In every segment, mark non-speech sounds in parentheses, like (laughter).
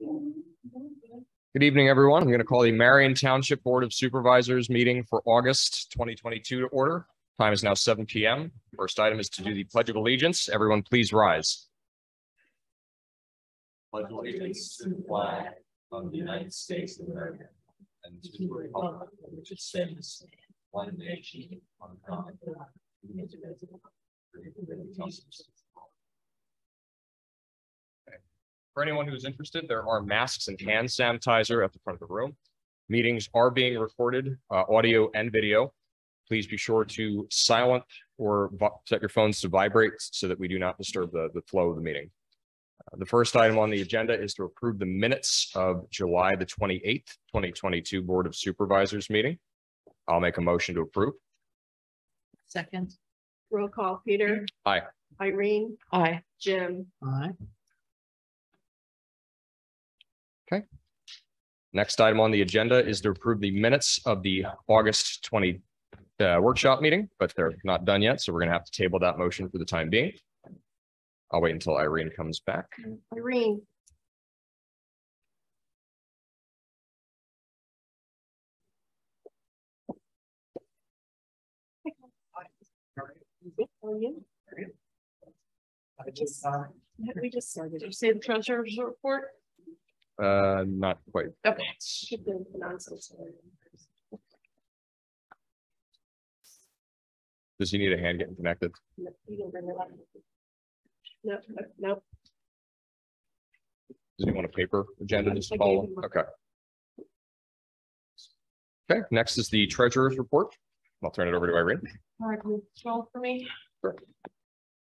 Good evening, everyone. I'm going to call the Marion Township Board of Supervisors meeting for August twenty twenty-two to order. Time is now seven P M. First item is to do the Pledge of Allegiance. Everyone, please rise. pledge allegiance to the flag of the United States of America and to the republic for which it stands, one nation, under God, indivisible, with liberty and justice. For anyone who is interested, there are masks and hand sanitizer at the front of the room. Meetings are being recorded, uh, audio and video. Please be sure to silent or set your phones to vibrate so that we do not disturb the, the flow of the meeting. Uh, The first item on the agenda is to approve the minutes of July the twenty-eighth, twenty twenty-two Board of Supervisors meeting. I'll make a motion to approve. Second. Roll call, Peter. Aye. Irene, Aye. Jim, Aye. Next item on the agenda is to approve the minutes of the August twenty uh, workshop meeting, but they're not done yet, so we're gonna have to table that motion for the time being. I'll wait until Irene comes back. Irene. How are you? I just saw. We just started. Did you say the treasurer's report? Uh, not quite. Okay. Keep the nonsense. Does he need a hand getting connected? No, you can bring it up. No, no, no. Does he want a paper agenda just to follow? him. Okay. Okay, next is the treasurer's report. I'll turn it over to Irene. All right, can you scroll for me? Sure.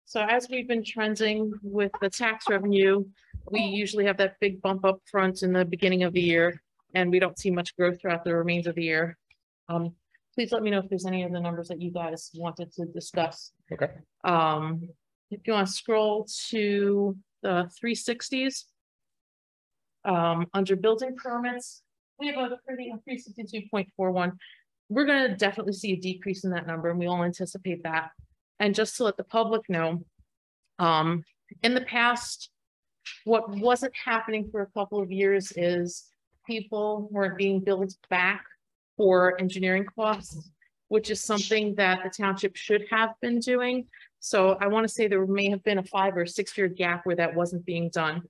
So as we've been trending with the tax revenue, we usually have that big bump up front in the beginning of the year. And we don't see much growth throughout the remainder of the year. Um, please let me know if there's any of the numbers that you guys wanted to discuss. Okay. Um, if you want to scroll to the three sixties. Um, under building permits, we have a pretty three sixty-two point four one. We're gonna definitely see a decrease in that number and we all anticipate that. And just to let the public know. Um, in the past. What wasn't happening for a couple of years is people weren't being billed back for engineering costs. Which is something that the township should have been doing. So I want to say there may have been a five or six year gap where that wasn't being done.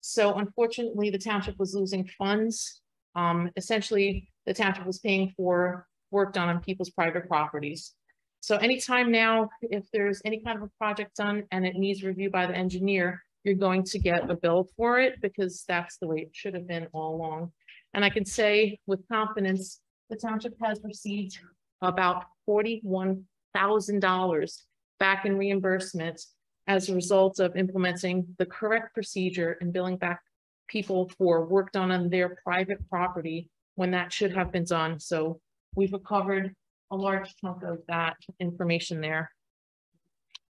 So unfortunately, the township was losing funds. Um, essentially, the township was paying for work done on people's private properties. So anytime now, if there's any kind of a project done and it needs review by the engineer, you're going to get a bill for it because that's the way it should have been all along. And I can say with confidence, the township has received about forty-one thousand dollars back in reimbursement as a result of implementing the correct procedure and billing back people for work done on their private property when that should have been done. So we've recovered a large chunk of that information there.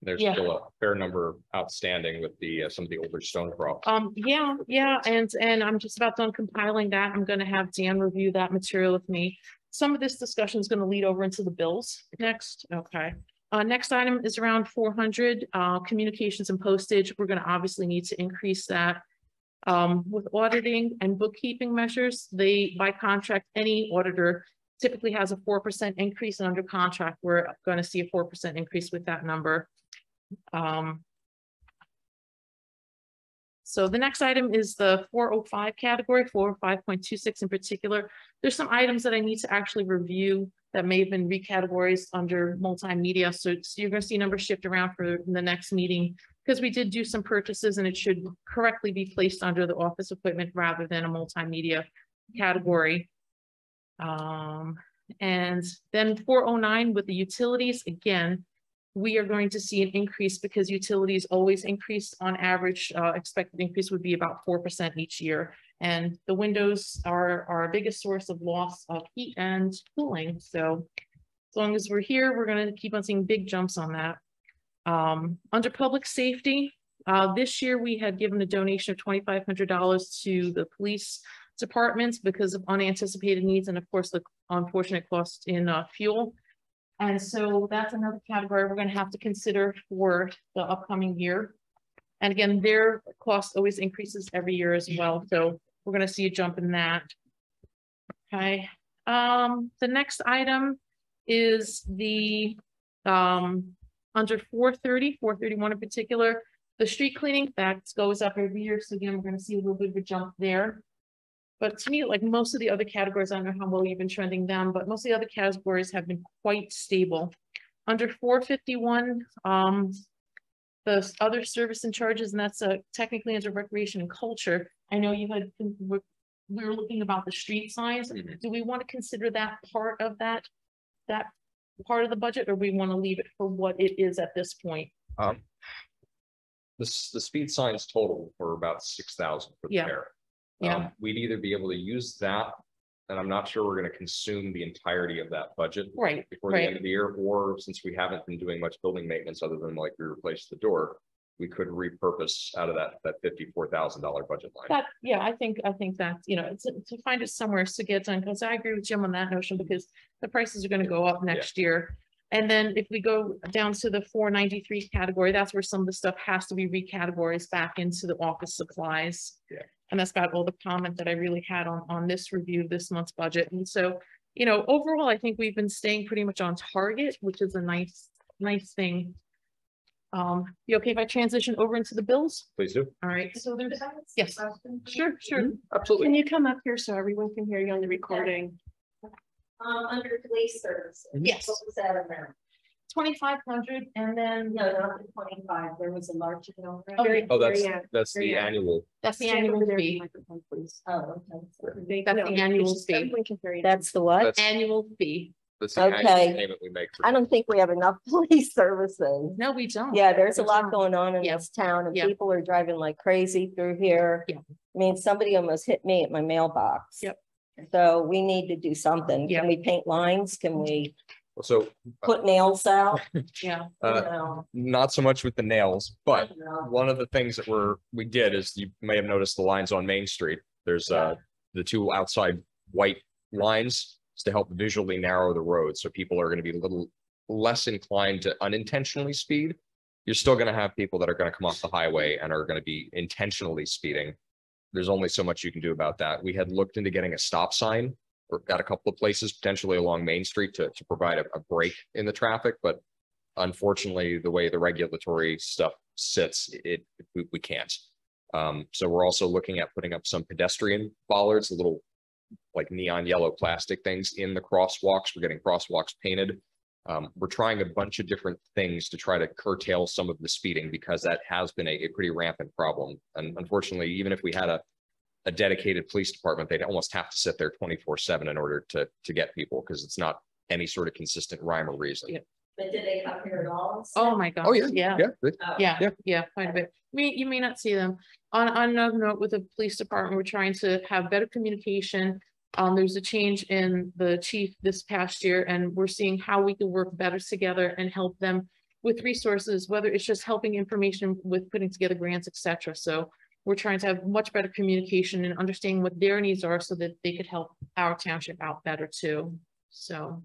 There's Yeah. still a fair number outstanding with the, uh, some of the older stone crops. Um, yeah, yeah, and, and I'm just about done compiling that. I'm gonna have Dan review that material with me. Some of this discussion is gonna lead over into the bills next, okay. Uh, next item is around four hundred, uh, communications and postage. We're gonna obviously need to increase that. Um, with auditing and bookkeeping measures, they, by contract, any auditor typically has a four percent increase and under contract, we're gonna see a four percent increase with that number. Um, so the next item is the four oh five category, four oh five point two six in particular. There's some items that I need to actually review that may have been recategorized under multimedia. So so you're gonna see numbers shift around for the next meeting. Because we did do some purchases and it should correctly be placed under the office equipment rather than a multimedia category. Um, and then four oh nine with the utilities, again, we are going to see an increase because utilities always increase on average, uh, expected increase would be about four percent each year. And the windows are our biggest source of loss of heat and cooling, so. As long as we're here, we're gonna keep on seeing big jumps on that. Um, under public safety, uh, this year we had given a donation of twenty-five hundred dollars to the police. Departments because of unanticipated needs and of course the unfortunate cost in, uh, fuel. And so that's another category we're gonna have to consider for the upcoming year. And again, their cost always increases every year as well, so we're gonna see a jump in that. Okay, um, the next item is the, um, under 430, 431 in particular. The street cleaning, that goes up every year, so again, we're gonna see a little bit of a jump there. But to me, like most of the other categories, I don't know how well you've been trending them, but most of the other categories have been quite stable. Under four fifty-one, um. The other service and charges, and that's uh technically under recreation and culture. I know you had, we we were looking about the street signs. Mhm. Do we want to consider that part of that? That part of the budget, or we want to leave it for what it is at this point? Um. The, the speed signs total were about six thousand for the Yeah. pair. Yeah. Um, we'd either be able to use that, and I'm not sure we're gonna consume the entirety of that budget Right, before the end of the year, or since we haven't been doing much building maintenance other than like we replaced the door. We could repurpose out of that, that fifty-four thousand dollar budget line. That, yeah, I think, I think that, you know, it's to find it somewhere to get done, because I agree with Jim on that notion, because the prices are gonna go up next year. And then if we go down to the four ninety-three category, that's where some of the stuff has to be recategorized back into the office supplies. Yeah. And that's about all the comment that I really had on, on this review of this month's budget. And so, you know, overall, I think we've been staying pretty much on target, which is a nice, nice thing. Um, you okay if I transition over into the bills? Please do. All right. So there's yes. Sure, sure. Mm -hmm. Absolutely. Can you come up here so everyone can hear you on the recording? Um, under police services. Yes. What was that? 2,500 and then No, not the twenty-five, there was a larger number. Very- Oh, that's, very, that's the very- annual. that's the annual fee. Oh, okay. That's the annual fee. That's the what? That's, Annual fee. that's the Okay. payment we make. for I don't think we have enough (laughs) police services. No, we don't. Yeah, there's a lot going on in Yeah. this town and Yeah. people are driving like crazy through here. Yeah. I mean, somebody almost hit me at my mailbox. Yep. So we need to do something. Can we paint lines? Can we so, put nails out? (laughs) Yeah, You uh, know, not so much with the nails, but you know, one of the things that we're, we did is you may have noticed the lines on Main Street. There's uh, the two outside white lines is to help visually narrow the road. So people are gonna be a little less inclined to unintentionally speed. You're still gonna have people that are gonna come off the highway and are gonna be intentionally speeding. There's only so much you can do about that. We had looked into getting a stop sign got a couple of places potentially along Main Street to, to provide a, a break in the traffic, but unfortunately, the way the regulatory stuff sits, it, we, we can't. Um, so we're also looking at putting up some pedestrian bollards, little like neon yellow plastic things in the crosswalks. We're getting crosswalks painted. Um, we're trying a bunch of different things to try to curtail some of the speeding because that has been a, a pretty rampant problem. And unfortunately, even if we had a a dedicated police department, they'd almost have to sit there twenty-four seven in order to, to get people because it's not any sort of consistent rhyme or reason. Yeah. But did they come here at all? oh my gosh, Oh, yeah, yeah, yeah. they- Oh. yeah, Yeah. yeah, quite a bit. Me, you may not see them. On, on another note, with the police department, we're trying to have better communication. Um, there's a change in the chief this past year and we're seeing how we can work better together and help them with resources, whether it's just helping information with putting together grants, et cetera. So we're trying to have much better communication and understanding what their needs are so that they could help our township out better too. So.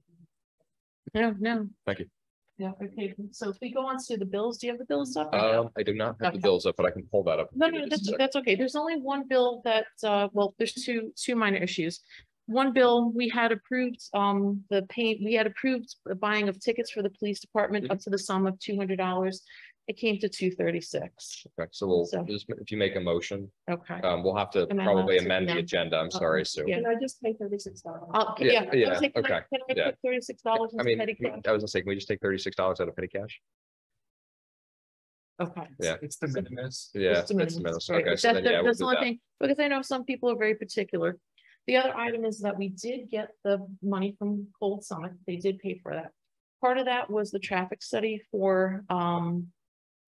No, no. Thank you. Yeah, okay, so if we go on to the bills, do you have the bills up? Um, I do not have the bills up, but I can pull that up. No, no, that's, that's okay. There's only one bill that, uh, well, there's two, two minor issues. One bill, we had approved, um, the pay, we had approved the buying of tickets for the police department up to the sum of two hundred dollars. It came to two thirty-six. Okay, so we'll, So- just, if you make a motion, Okay. um, we'll have to Am I probably allowed to? amend the Yeah. agenda. I'm sorry, Sue. Yeah. Can I just pay thirty-six dollars? I'll, Yeah, yeah. I was yeah, gonna say, can I- okay, Can I yeah. put thirty-six dollars I into mean, petty we- cash? I was gonna say, can we just take thirty-six dollars out of petty cash? Okay. Yeah. It's de minimis. Yeah, Just a that's the minute, minutes. right. Okay, so That- then, that- yeah, we'll That's the do only that. thing, because I know some people are very particular. The other item is that we did get the money from Cold Summit. They did pay for that. Part of that was the traffic study for um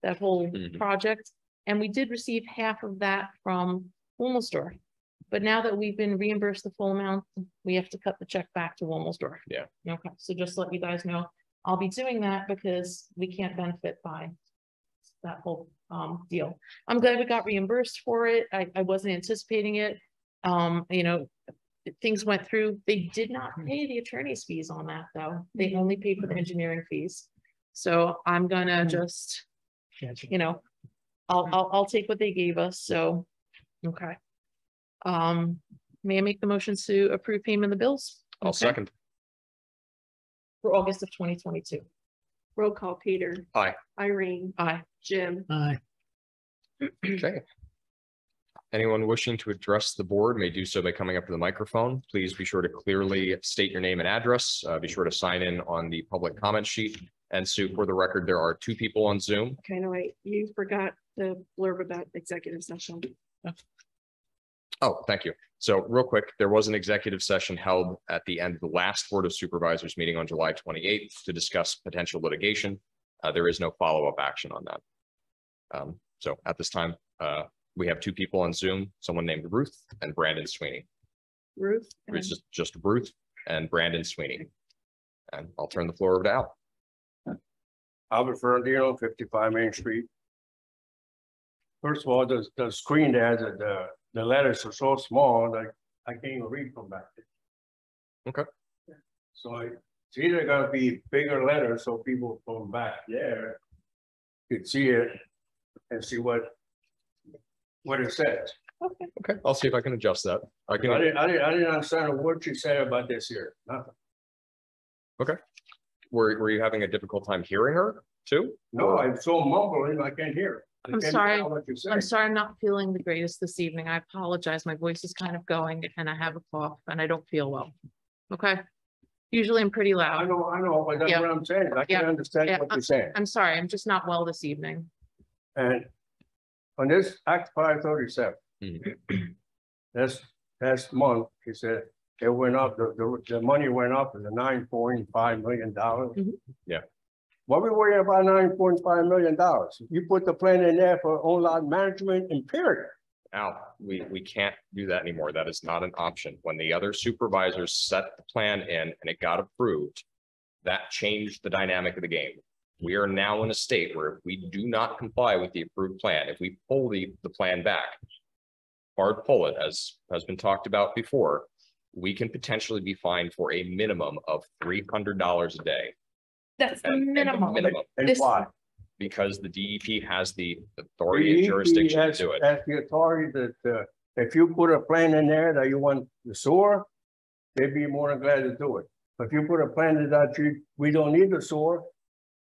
that whole Mhm. project. And we did receive half of that from Womelsdorf. But now that we've been reimbursed the full amount, we have to cut the check back to Womelsdorf. Yeah. Okay, so just to let you guys know, I'll be doing that because we can't benefit by that whole um deal. I'm glad we got reimbursed for it. I, I wasn't anticipating it. Um, you know, things went through. They did not pay the attorney's fees on that, though. They only paid for the engineering fees. So I'm gonna just, you know, I'll, I'll, I'll take what they gave us, so, okay. Um, may I make the motion to approve payment of the bills? I'll Okay. second. For August of twenty twenty-two. Roll call, Peter. Aye. Irene, Aye. Jim, Aye. Okay. Anyone wishing to address the board may do so by coming up to the microphone. Please be sure to clearly state your name and address. Uh, be sure to sign in on the public comment sheet. And Sue, for the record, there are two people on Zoom. kind of right. You forgot the blurb about executive session. Oh, thank you. So real quick, there was an executive session held at the end of the last Board of Supervisors meeting on July twenty-eighth to discuss potential litigation. Uh, there is no follow-up action on that. Um, so at this time, uh, we have two people on Zoom, someone named Ruth and Brandon Sweeney. Ruth? and- It's just, just Ruth and Brandon Sweeney. And I'll turn the floor over to Al. Albert Ferrandino, fifty-five Main Street. First of all, the, the screen there, the, the, the letters are so small that I can't even read from back there. Okay. So I- it's either gonna be bigger letters so people from back there could see it and see what, what it says. Okay. Okay, I'll see if I can adjust that. I I can, didn't, I didn't, I didn't understand a word you said about this here, nothing. Were, were you having a difficult time hearing her too? No, I'm so mumbling, I can't hear. it. I I'm can't sorry. tell What you're saying. I'm sorry, I'm not feeling the greatest this evening. I apologize. My voice is kind of going and I have a cough and I don't feel well. Okay? Usually I'm pretty loud. I loud. know, I know, but that's Yeah. what I'm saying. I Yeah. can understand Yeah, what you're saying. I'm sorry, I'm just not well this evening. And on this Act five thirty-seven. (clears throat) Mhm. That's, last month, he said, it went up, the, the, the money went up to the nine point five million dollars. Mhm. Yeah. What we worrying about nine point five million dollars? You put the plan in there for on-lot management and period. Al, we, we can't do that anymore. That is not an option. When the other supervisors set the plan in and it got approved, that changed the dynamic of the game. We are now in a state where if we do not comply with the approved plan, if we pull the, the plan back, hard pull it, as has been talked about before, we can potentially be fined for a minimum of three hundred dollars a day. That's the And- and the minimum. Minimum, And This- why? because the DEP has the authority and DEP jurisdiction to do it. Has the authority that, uh, if you put a plan in there that you want the sewer, they'd be more than glad to do it. But if you put a plan that you, we don't need the sewer,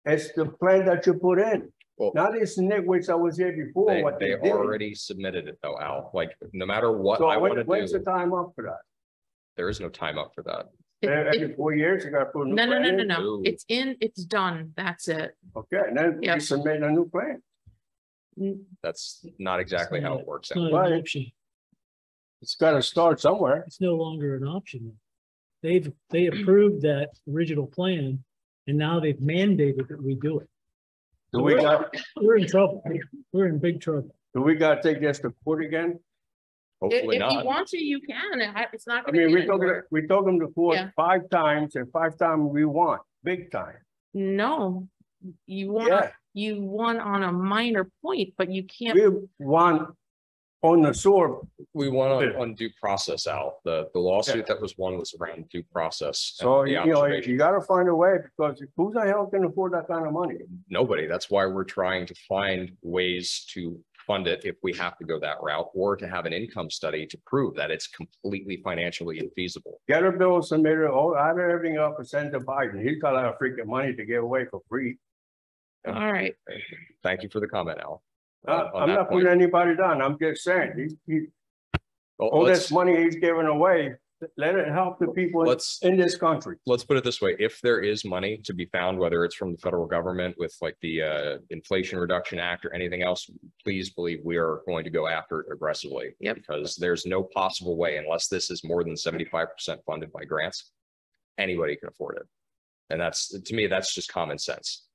it's the plan that you put in. Well- Not this nitwits that was here before, They, what they they did. already submitted it though, Al, like, no matter what So I when- wanna do. when's the do, time up for that? There is no time up for that. It- it- Every four years, you gotta put a new No, no, no, plan no, in? no. Ooh. It's in, it's done. That's it. Okay, and then Yeah. you submit a new plan. That's not exactly how it works. It's not an option. It's gotta start somewhere. It's no longer an option. They've, they approved that original plan and now they've mandated that we do it. Do we got, We're in trouble. We're in big trouble. do we gotta take this to court again? If, Hopefully if you not. want to, you can. I- It's not. I gonna mean, get we took it, we took them to court Yeah. five times and five times we won, big time. No, you want, Yeah, you won on a minor point, but you can't. we won on the sewer. We want on, Yeah. on due process, Al. The, the lawsuit that was won was around due process. and So, the you know, observation- you gotta find a way because who the hell can afford that kind of money? Nobody. That's why we're trying to find ways to fund it if we have to go that route or to have an income study to prove that it's completely financially infeasible. Get a bill submitted, oh, add everything up and send to Biden. He's got a lot of freaking money to give away for free. All right, Thank you for the comment, Al. Uh, on- on I'm not point. putting anybody down. I'm just saying, he, he, Well, all this money he's giving away, let it help the people in- Let's, in this country. let's put it this way, if there is money to be found, whether it's from the federal government with like the uh Inflation Reduction Act or anything else, please believe we are going to go after it aggressively. Yep. Because there's no possible way unless this is more than seventy-five percent funded by grants, anybody can afford it. And that's, to me, that's just common sense.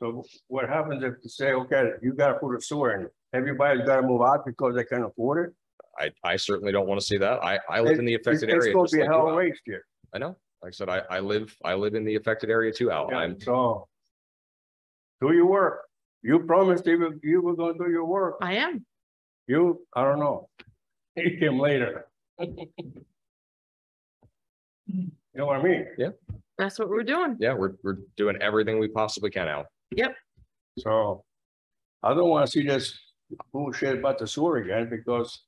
So what happens if you say, okay, you gotta put a sewer in, it? everybody's gotta move out because they can't afford it? I, I certainly don't want to see that. I, I live in the It's- affected It's area. gonna be a like you hell of a are. race here. I know. Like I said, I, I live, I live in the affected area too, Al. I'm, So. Do your work. You promised you were, you were gonna do your work. I am. You, I don't know. He came later. You know what I mean? Yeah. That's what we're doing. yeah, we're, we're doing everything we possibly can, Al. Yep. So. I don't wanna see this bullshit about the sewer again because.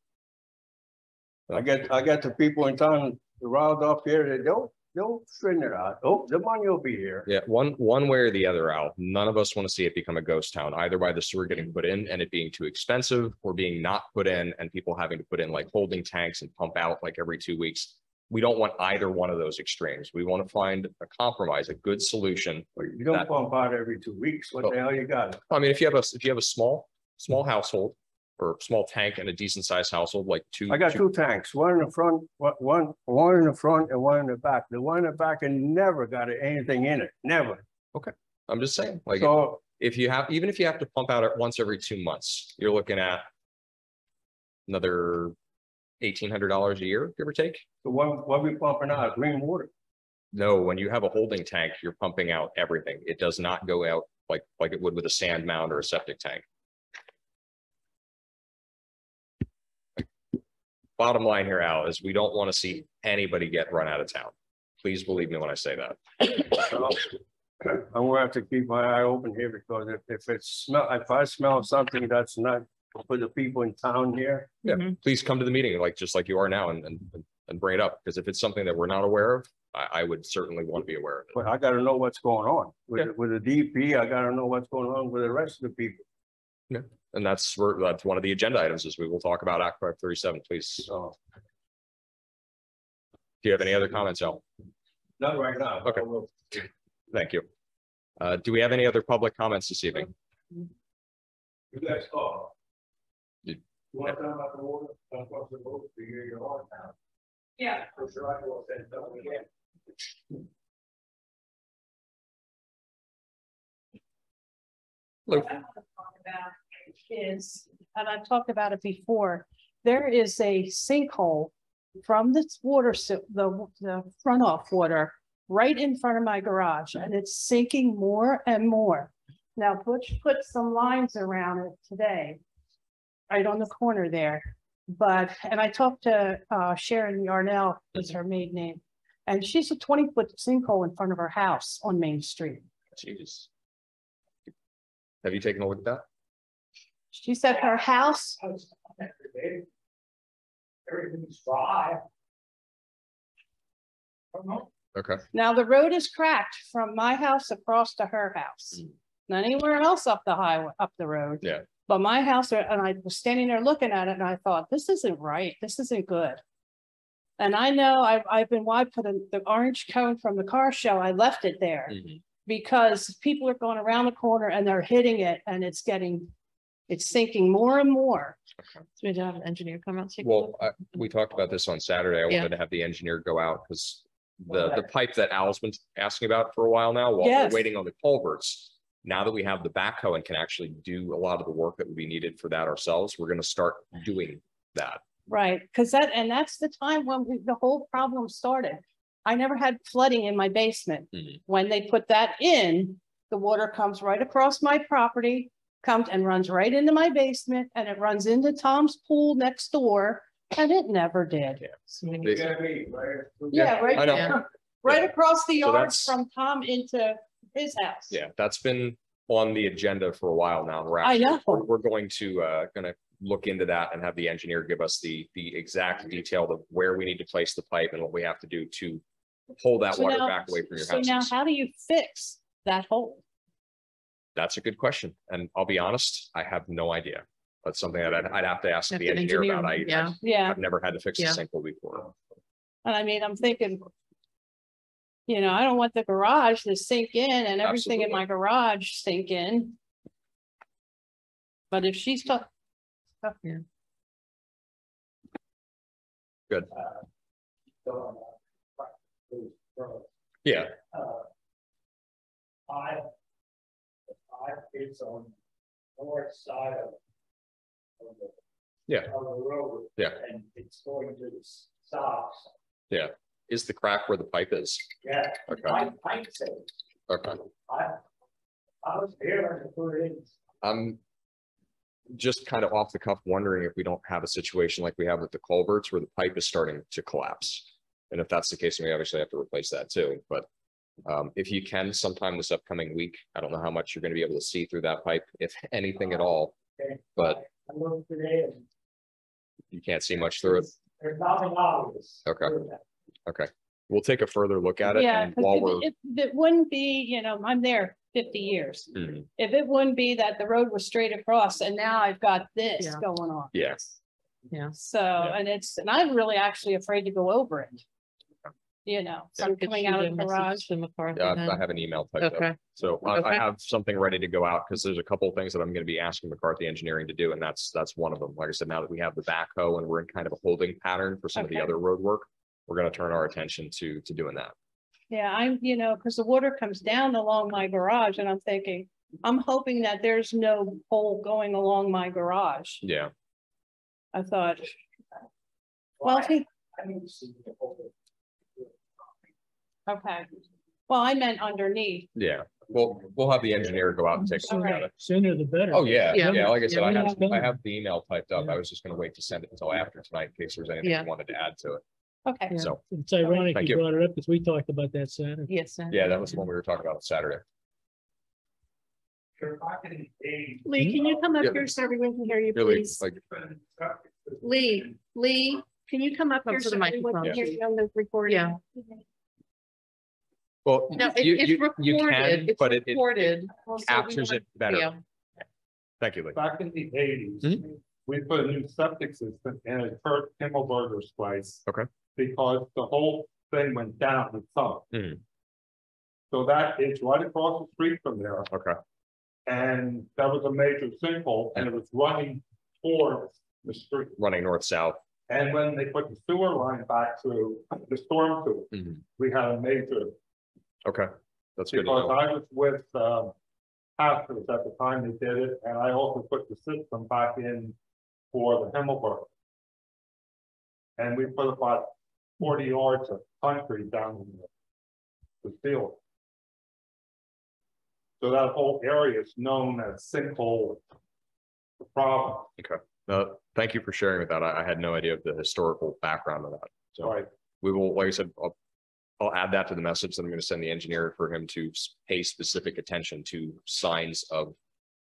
I get, I got the people in town riled up here, they don't, don't straighten it out. Oh, the money will be here. Yeah, one, one way or the other, Al. None of us want to see it become a ghost town, either by the sewer getting put in and it being too expensive or being not put in and people having to put in like holding tanks and pump out like every two weeks. We don't want either one of those extremes. We want to find a compromise, a good solution. You don't That- pump out every two weeks. What the hell you got? I mean, if you have a, if you have a small, small household or small tank and a decent sized household, like two. I got two tanks, one in the front, one, one, one in the front and one in the back. The one in the back and never got anything in it, never. Okay, I'm just saying, like, So if you have, even if you have to pump out it once every two months, you're looking at another eighteen hundred dollars a year, give or take. So one, what we pumping out, green water. No, when you have a holding tank, you're pumping out everything. It does not go out like, like it would with a sand mound or a septic tank. Bottom line here, Al, is we don't want to see anybody get run out of town. Please believe me when I say that. So, I'm gonna have to keep my eye open here because if, if it's smell, if I smell something that's not for the people in town here, Yeah, Mhm. please come to the meeting like, just like you are now and, and, and bring it up. Because if it's something that we're not aware of, I, I would certainly want to be aware of it. but I gotta know what's going on. Yeah. With, with the DP, I gotta know what's going on with the rest of the people. And that's, where that's one of the agenda items is we will talk about Act five thirty-seven, please. So, Do you have any other comments, Al? not right now. but I Okay. will. Thank you. Uh, do we have any other public comments this evening? You guys call. You- You want to talk about the water? Talk about the water, you're your own. Yeah. For sure, I will say something again. Luke? Is, and I've talked about it before, there is a sinkhole from this water, the, the runoff water right in front of my garage and it's sinking more and more. Now Butch put some lines around it today, right on the corner there. But, and I talked to uh, Sharon Yarnell, is her maiden name. And she's a twenty foot sinkhole in front of her house on Main Street. Jesus. Have you taken a look at that? She said her house Everything's dry. Okay, Now, the road is cracked from my house across to her house. Mm. Not anywhere else up the highway, up the road. Yeah. But my house, uh, and I was standing there looking at it and I thought, this isn't right. This isn't good. And I know I've, I've been, why put in the orange cone from the car show, I left it there. Mhm. Because people are going around the corner and they're hitting it and it's getting, it's sinking more and more. So we do have an engineer come out. take a well, look. I, we talked about this on Saturday. I Yeah. wanted to have the engineer go out because the, the pipe that Al's been asking about for a while now, while we're Yes. waiting on the culverts. Now that we have the backhoe and can actually do a lot of the work that would be needed for that ourselves, we're gonna start doing that. Right, because that, and that's the time when we- the whole problem started. I never had flooding in my basement. Mhm. When they put that in, the water comes right across my property, comes and runs right into my basement and it runs into Tom's pool next door. And it never did. So we They- Yeah, me, right? Yeah, right, I know. Yeah. right across the yard that's- from Tom into his house. Yeah, that's been on the agenda for a while now. We're I know. We're, we're going to, uh, gonna look into that and have the engineer give us the, the exact detail of where we need to place the pipe and what we have to do to hold that So water now- back away from your So now how do you fix that hole? That's a good question. And I'll be honest, I have no idea. That's something that I'd, I'd have to ask Have the to engineer about. I, engineer, I- Yeah, Yeah. I've never had to fix a Yeah. sinkhole before. And I mean, I'm thinking. You know, I don't want the garage to sink in and everything in Absolutely. my garage sink in. But if she's talking. Good. Yeah, uh, I. It's on the north side of. of the- Yeah. Of the road. Yeah. And it's going to the stops, is the crack where the pipe is? yeah, Okay, I, I say, okay. I. I was here to put it in. I'm just kind of off the cuff wondering if we don't have a situation like we have with the culverts where the pipe is starting to collapse. And if that's the case, then we obviously have to replace that too, but um, if you can sometime this upcoming week, I don't know how much you're gonna be able to see through that pipe, if anything at all. But I looked today and you can't see much through it. There's nothing obvious. Okay. Okay, we'll take a further look at it Yeah, and 'cause while if we're, it, if it wouldn't be, you know, I'm there fifty years. Mhm. If it wouldn't be that the road was straight across and now I've got this Yeah. going on. Yes. Yeah. So, and it's, and I'm really actually afraid to go over it. You know, so So I'm coming out of the garage. to McCarthy yeah, I then. have an email typed up. Okay, So I, I Okay. have something ready to go out because there's a couple of things that I'm gonna be asking McCarthy Engineering to do, and that's, that's one of them. Like I said, now that we have the backhoe and we're in kind of a holding pattern for some of the Okay. other road work, we're gonna turn our attention to, to doing that. Yeah, I'm, you know, because the water comes down along my garage and I'm thinking, I'm hoping that there's no hole going along my garage. Yeah, I thought. Well, if he, I need to see the whole. Okay. Well, I meant underneath. yeah. Well, we'll have the engineer go out and take a look at it. Sooner the better. Oh, yeah, Yeah. yeah, like I said, Yeah, I have, have I have the email typed up. I was just gonna wait to send it until after tonight in case there's anything Yeah. you wanted to add to it. Okay, Yeah. So, It's ironic Thank you you. brought it up because we talked about that Saturday. yes. sir. yeah, that was the one we were talking about on Saturday. You're back in the eighties. Lee, can you come up Yeah. here so everyone can hear you, Really, please? like, Lee, Lee, can you come up Come here to so the everyone can microphone. hear you on the recording? Yeah. Well, No, it- you, it's you, you can, recorded, it's but it, it recorded. so we captures want it better. video. Back in the eighties, Mhm. we put a new septic system in a Kurt Himmelberger's place. Okay. Because the whole thing went down the sump. Mhm. So that is right across the street from there, Okay, and that was a major sinkhole, and it was running towards the street. running north-south. And when they put the sewer line back through, the storm sewer, Mhm. we had a major Okay, that's good. Because. I was with, um, pastors at the time they did it, and I also put the system back in for the Himmelberg. And we put about forty yards of concrete down in the, the field. So that whole area is known as sinkhole problem, Uh, thank you for sharing with that. I, I had no idea of the historical background of that. So right? we will, like I said, I'll, I'll add that to the message that I'm gonna send the engineer for him to pay specific attention to signs of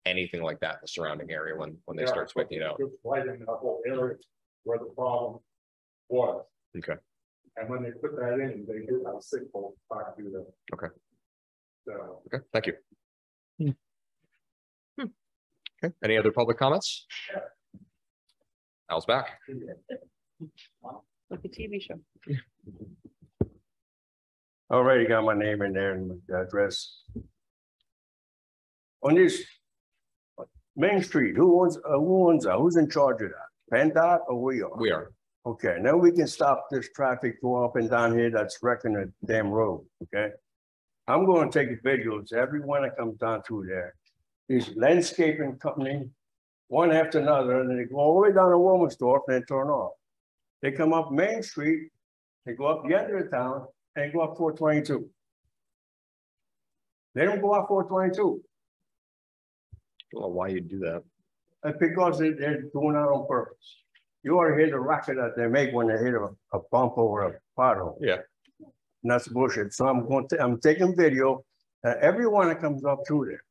anything like that in the surrounding area when, when they start sweeping it out. Just Right in that whole area where the problem was. Okay. And when they put that in, they did have sinkhole back through there. Okay. So. Okay, thank you. Hmm. Hmm. Okay, any other public comments? Al's back. Like a TV show. Already got my name in there and the address. On this. Main Street, who owns, uh, who owns, that? who's in charge of that? PennDOT or we are? We are. Okay, now we can stop this traffic going up and down here that's wrecking the damn road, okay? I'm gonna take videos, everyone that comes down through there. These landscaping company, one after another, and they go all the way down to Womelsdorf and then turn off. They come up Main Street, they go up the end of the town and go up four twenty-two. They don't go up four twenty-two, I don't why you'd do that. because they, they're doing that on purpose. You to hear the racket that they make when they hit a, a bump or a pothole. Yeah. And that's bullshit. So I'm going to, I'm taking video, uh, everyone that comes up through there.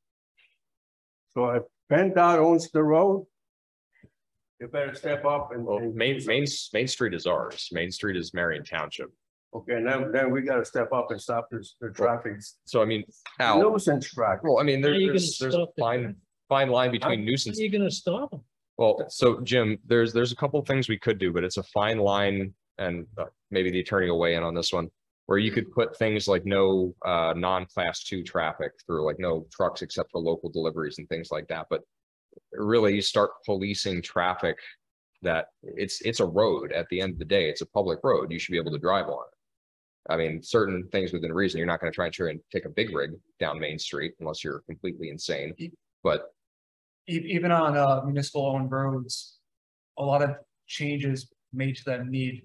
So if PennDOT owns the road, you better step up and. Well, and- Main, Main, Main Street is ours. Main Street is Marion Township. Okay, and then, then we gotta step up and stop this, the traffic. So I mean, Al, Nuisance traffic. well, I mean, there- How you gonna there's, there's a stop the fine, traffic? fine line between How nuisance. are you gonna stop them? Well, so Jim, there's, there's a couple of things we could do, but it's a fine line and uh, maybe the attorney will weigh in on this one. Where you could put things like no, uh, non-class two traffic through, like no trucks except for local deliveries and things like that, but. Really, you start policing traffic that it's, it's a road. At the end of the day, it's a public road. You should be able to drive on it. I mean, certain things within reason, you're not gonna try and try and take a big rig down Main Street unless you're completely insane. But even on uh municipal owned roads, a lot of changes made to them need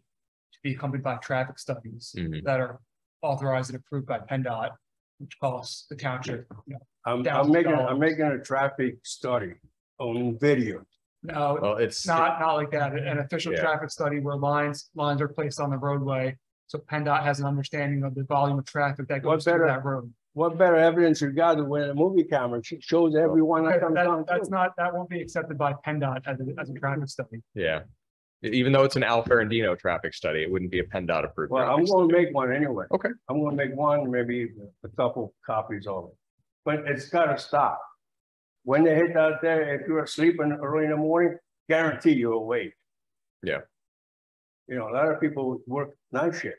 to be accompanied by traffic studies Mhm. that are authorized and approved by PennDOT, which costs the township, you know, I'm, I'm making. I'm making a traffic study on video. no, well, it's. it's not, not like that, an official Yeah. traffic study where lines, lines are placed on the roadway. So PennDOT has an understanding of the volume of traffic that What goes through better- that road. What better evidence you got than when a movie camera sh- shows everyone that That, comes down? that- that's through? not, that won't be accepted by PennDOT as a, as a traffic study. Yeah, E- Even though it's an Al Ferrandino traffic study, it wouldn't be a PennDOT approved. Well, I'm traffic gonna make one anyway. Okay. I'm gonna make one, maybe a couple copies of it. But it's gotta stop. When they hit out there, if you're sleeping early in the morning, guarantee you're awake. Yeah. You know, a lot of people work night shift.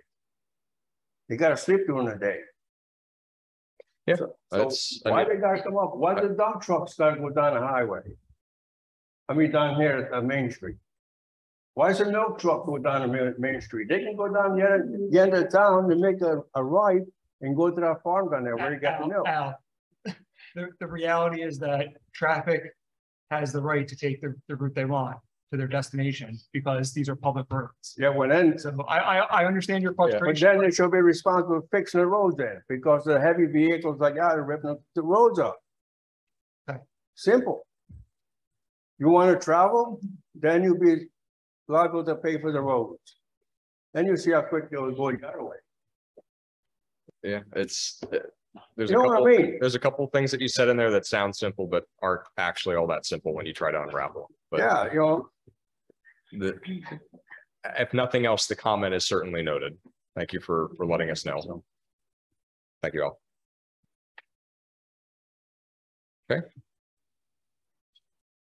They gotta sleep during the day. Yeah, So- So why mean- they gotta come up? Why the dump trucks gotta go down the highway? I mean, down here at uh, Main Street. Why does a milk truck go down the Main, Main Street? They can go down the other, the end of town and make a, a right and go to that farm down there where you got the milk. Al, The, the reality is that traffic has the right to take the, the route they want to their destination because these are public roads. Yeah, well then, So I, I, I understand your question but frustration. then they should be responsible for fixing the roads there because the heavy vehicles like that are ripping up the roads up. Okay. Simple. You wanna travel, then you'll be liable to pay for the roads. Then you see how quick they'll go the other way. Yeah, it's, uh, there's a You know what I couple, mean? there's a couple things that you said in there that sound simple, but aren't actually all that simple when you try to unravel. them. But Yeah, you know, the, if nothing else, the comment is certainly noted. Thank you for, for letting us know. Thank you all. Okay.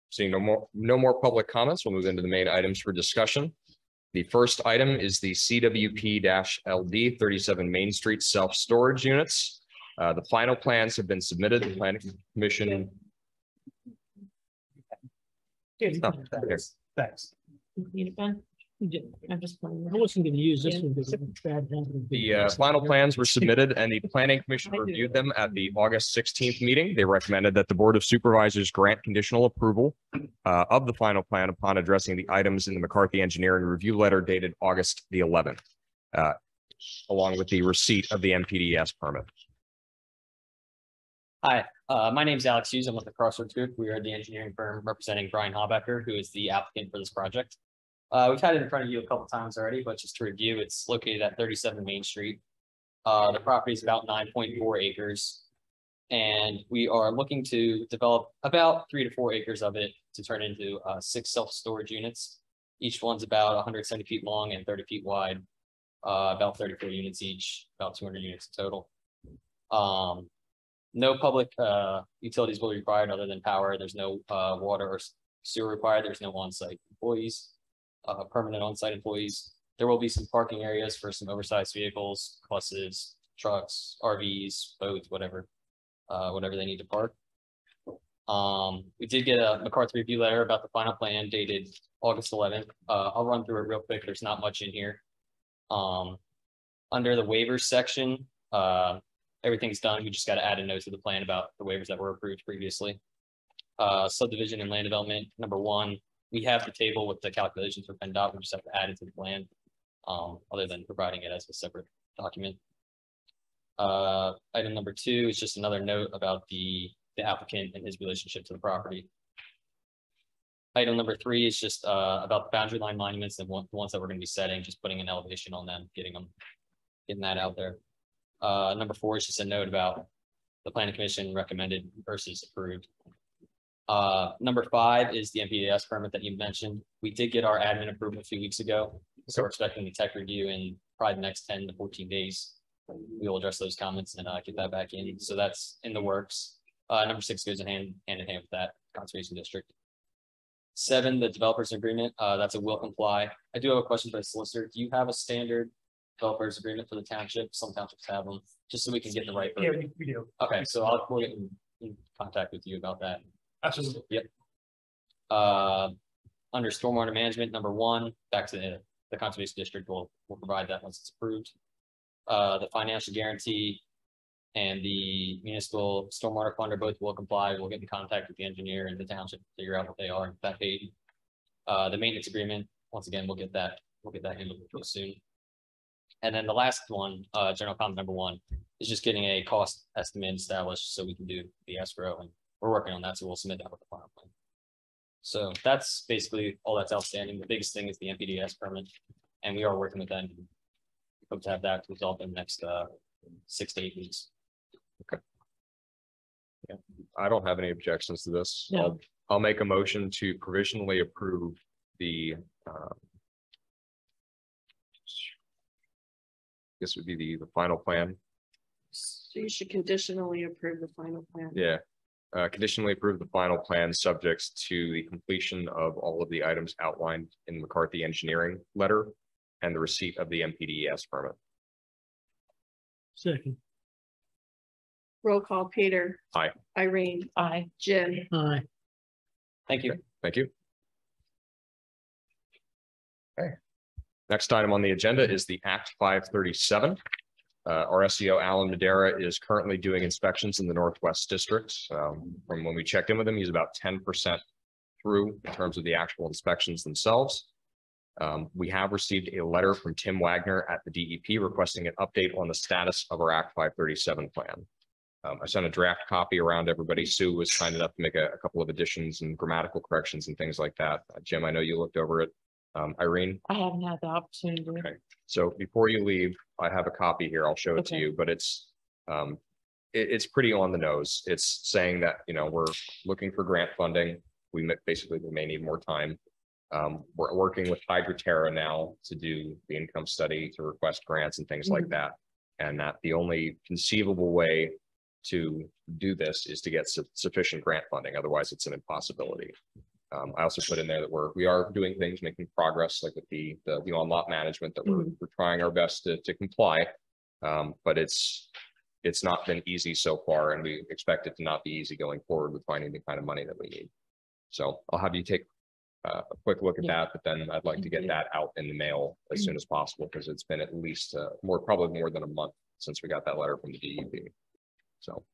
Seeing no more, no more public comments, we'll move into the main items for discussion. The first item is the CWP LD thirty-seven Main Street Self-Storage Units. Uh, the final plans have been submitted. The planning commission. Here, Need it, Ben? you did. I'm just, I wasn't gonna use this one because it's bad. The uh, final plans were submitted and the planning commission reviewed them at the August sixteenth meeting. They recommended that the Board of Supervisors grant conditional approval uh, of the final plan upon addressing the items in the McCarthy Engineering Review Letter dated August the eleventh, uh, along with the receipt of the NPDES permit. Hi, uh, my name is Alex Hughes. I'm with the Crossroads Group. We are the engineering firm representing Brian Hobbecker, who is the applicant for this project. Uh, we've had it in front of you a couple times already, but just to review, it's located at thirty-seven Main Street. Uh, the property is about nine point four acres. And we are looking to develop about three to four acres of it to turn into, uh, six self-storage units. Each one's about hundred seventy feet long and thirty feet wide. Uh, about thirty-four units each, about two hundred units total. Um, no public uh utilities will be required other than power. There's no uh water or sewer required. There's no on-site employees. Uh, permanent on-site employees. There will be some parking areas for some oversized vehicles, buses, trucks, RVs, boats, whatever. Uh, whatever they need to park. Um, we did get a McCarthy review letter about the final plan dated August eleventh. Uh, I'll run through it real quick. There's not much in here. Um, under the waivers section, uh, everything's done. We just got to add a note to the plan about the waivers that were approved previously. Uh, subdivision and land development, number one, we have the table with the calculations for PennDOT. We just have to add it to the plan. Um, other than providing it as a separate document. Uh, item number two is just another note about the, the applicant and his relationship to the property. Item number three is just, uh, about the boundary line monuments and one, the ones that we're gonna be setting, just putting an elevation on them, getting them, getting that out there. Uh, number four is just a note about the planning commission recommended versus approved. Uh, number five is the NPDES permit that you mentioned. We did get our admin approval a few weeks ago. So we're expecting the tech review in probably the next ten to fourteen days. We will address those comments and uh get that back in. So that's in the works. Uh, number six goes in hand, hand in hand with that conservation district. Seven, the developers agreement, uh, that's a will comply. I do have a question for the solicitor. Do you have a standard developers agreement for the township? Some townships have them, just so we can get the right. Yeah, we, we do. Okay, so I'll, we'll get in, in contact with you about that. Absolutely. Yep. Uh, under stormwater management, number one, back to the, the conservation district will, will provide that once it's approved. Uh, the financial guarantee and the municipal stormwater fund are both will comply. We'll get in contact with the engineer and the township, to figure out what they are, that paid. Uh, the maintenance agreement, once again, we'll get that, we'll get that handled real soon. And then the last one, uh, general comment number one, is just getting a cost estimate established so we can do the escrow and we're working on that, so we'll submit that with the final plan. So that's basically all that's outstanding. The biggest thing is the NPDES permit, and we are working with them. Hope to have that resolved in the next uh, six to eight weeks. Okay. Yeah. I don't have any objections to this. No. I'll, I'll make a motion to provisionally approve the um, this would be the, the final plan. So you should conditionally approve the final plan. Yeah, uh, conditionally approve the final plan subjects to the completion of all of the items outlined in McCarthy Engineering letter and the receipt of the NPDES permit. Second, Roll call, Peter. Aye. Irene. Aye. Jim. aye, Thank you. Thank you. Okay. Next item on the agenda is the Act five thirty-seven. Uh, our SEO Alan Madera is currently doing inspections in the Northwest District. Um, from when we checked in with him, he's about ten percent through in terms of the actual inspections themselves. Um, we have received a letter from Tim Wagner at the DEP requesting an update on the status of our Act five thirty-seven plan. Um, I sent a draft copy around everybody. Sue was kind enough to make a, a couple of additions and grammatical corrections and things like that. Uh, Jim, I know you looked over it. Um, Irene, I haven't had the opportunity. Okay. so before you leave, I have a copy here. I'll show it to Okay. you, but it's um, it- it's pretty on the nose. It's saying that, you know, we're looking for grant funding. We basically, we may need more time. Um, we're working with Hydroterra now to do the income study, to request grants and things like Mhm. that. And that the only conceivable way to do this is to get su- sufficient grant funding. Otherwise, it's an impossibility. Um, I also put in there that we're, we are doing things, making progress, like with the, the, the on-lot management, that we're, we're trying our best to, to comply. Um, but it's, it's not been easy so far, and we expect it to not be easy going forward with finding the kind of money that we need. So I'll have you take uh, a quick look at Yeah. that, but then I'd like to get Mhm. that out in the mail as soon as possible, because it's been at least, uh, more, probably more than a month since we got that letter from the DEP. So.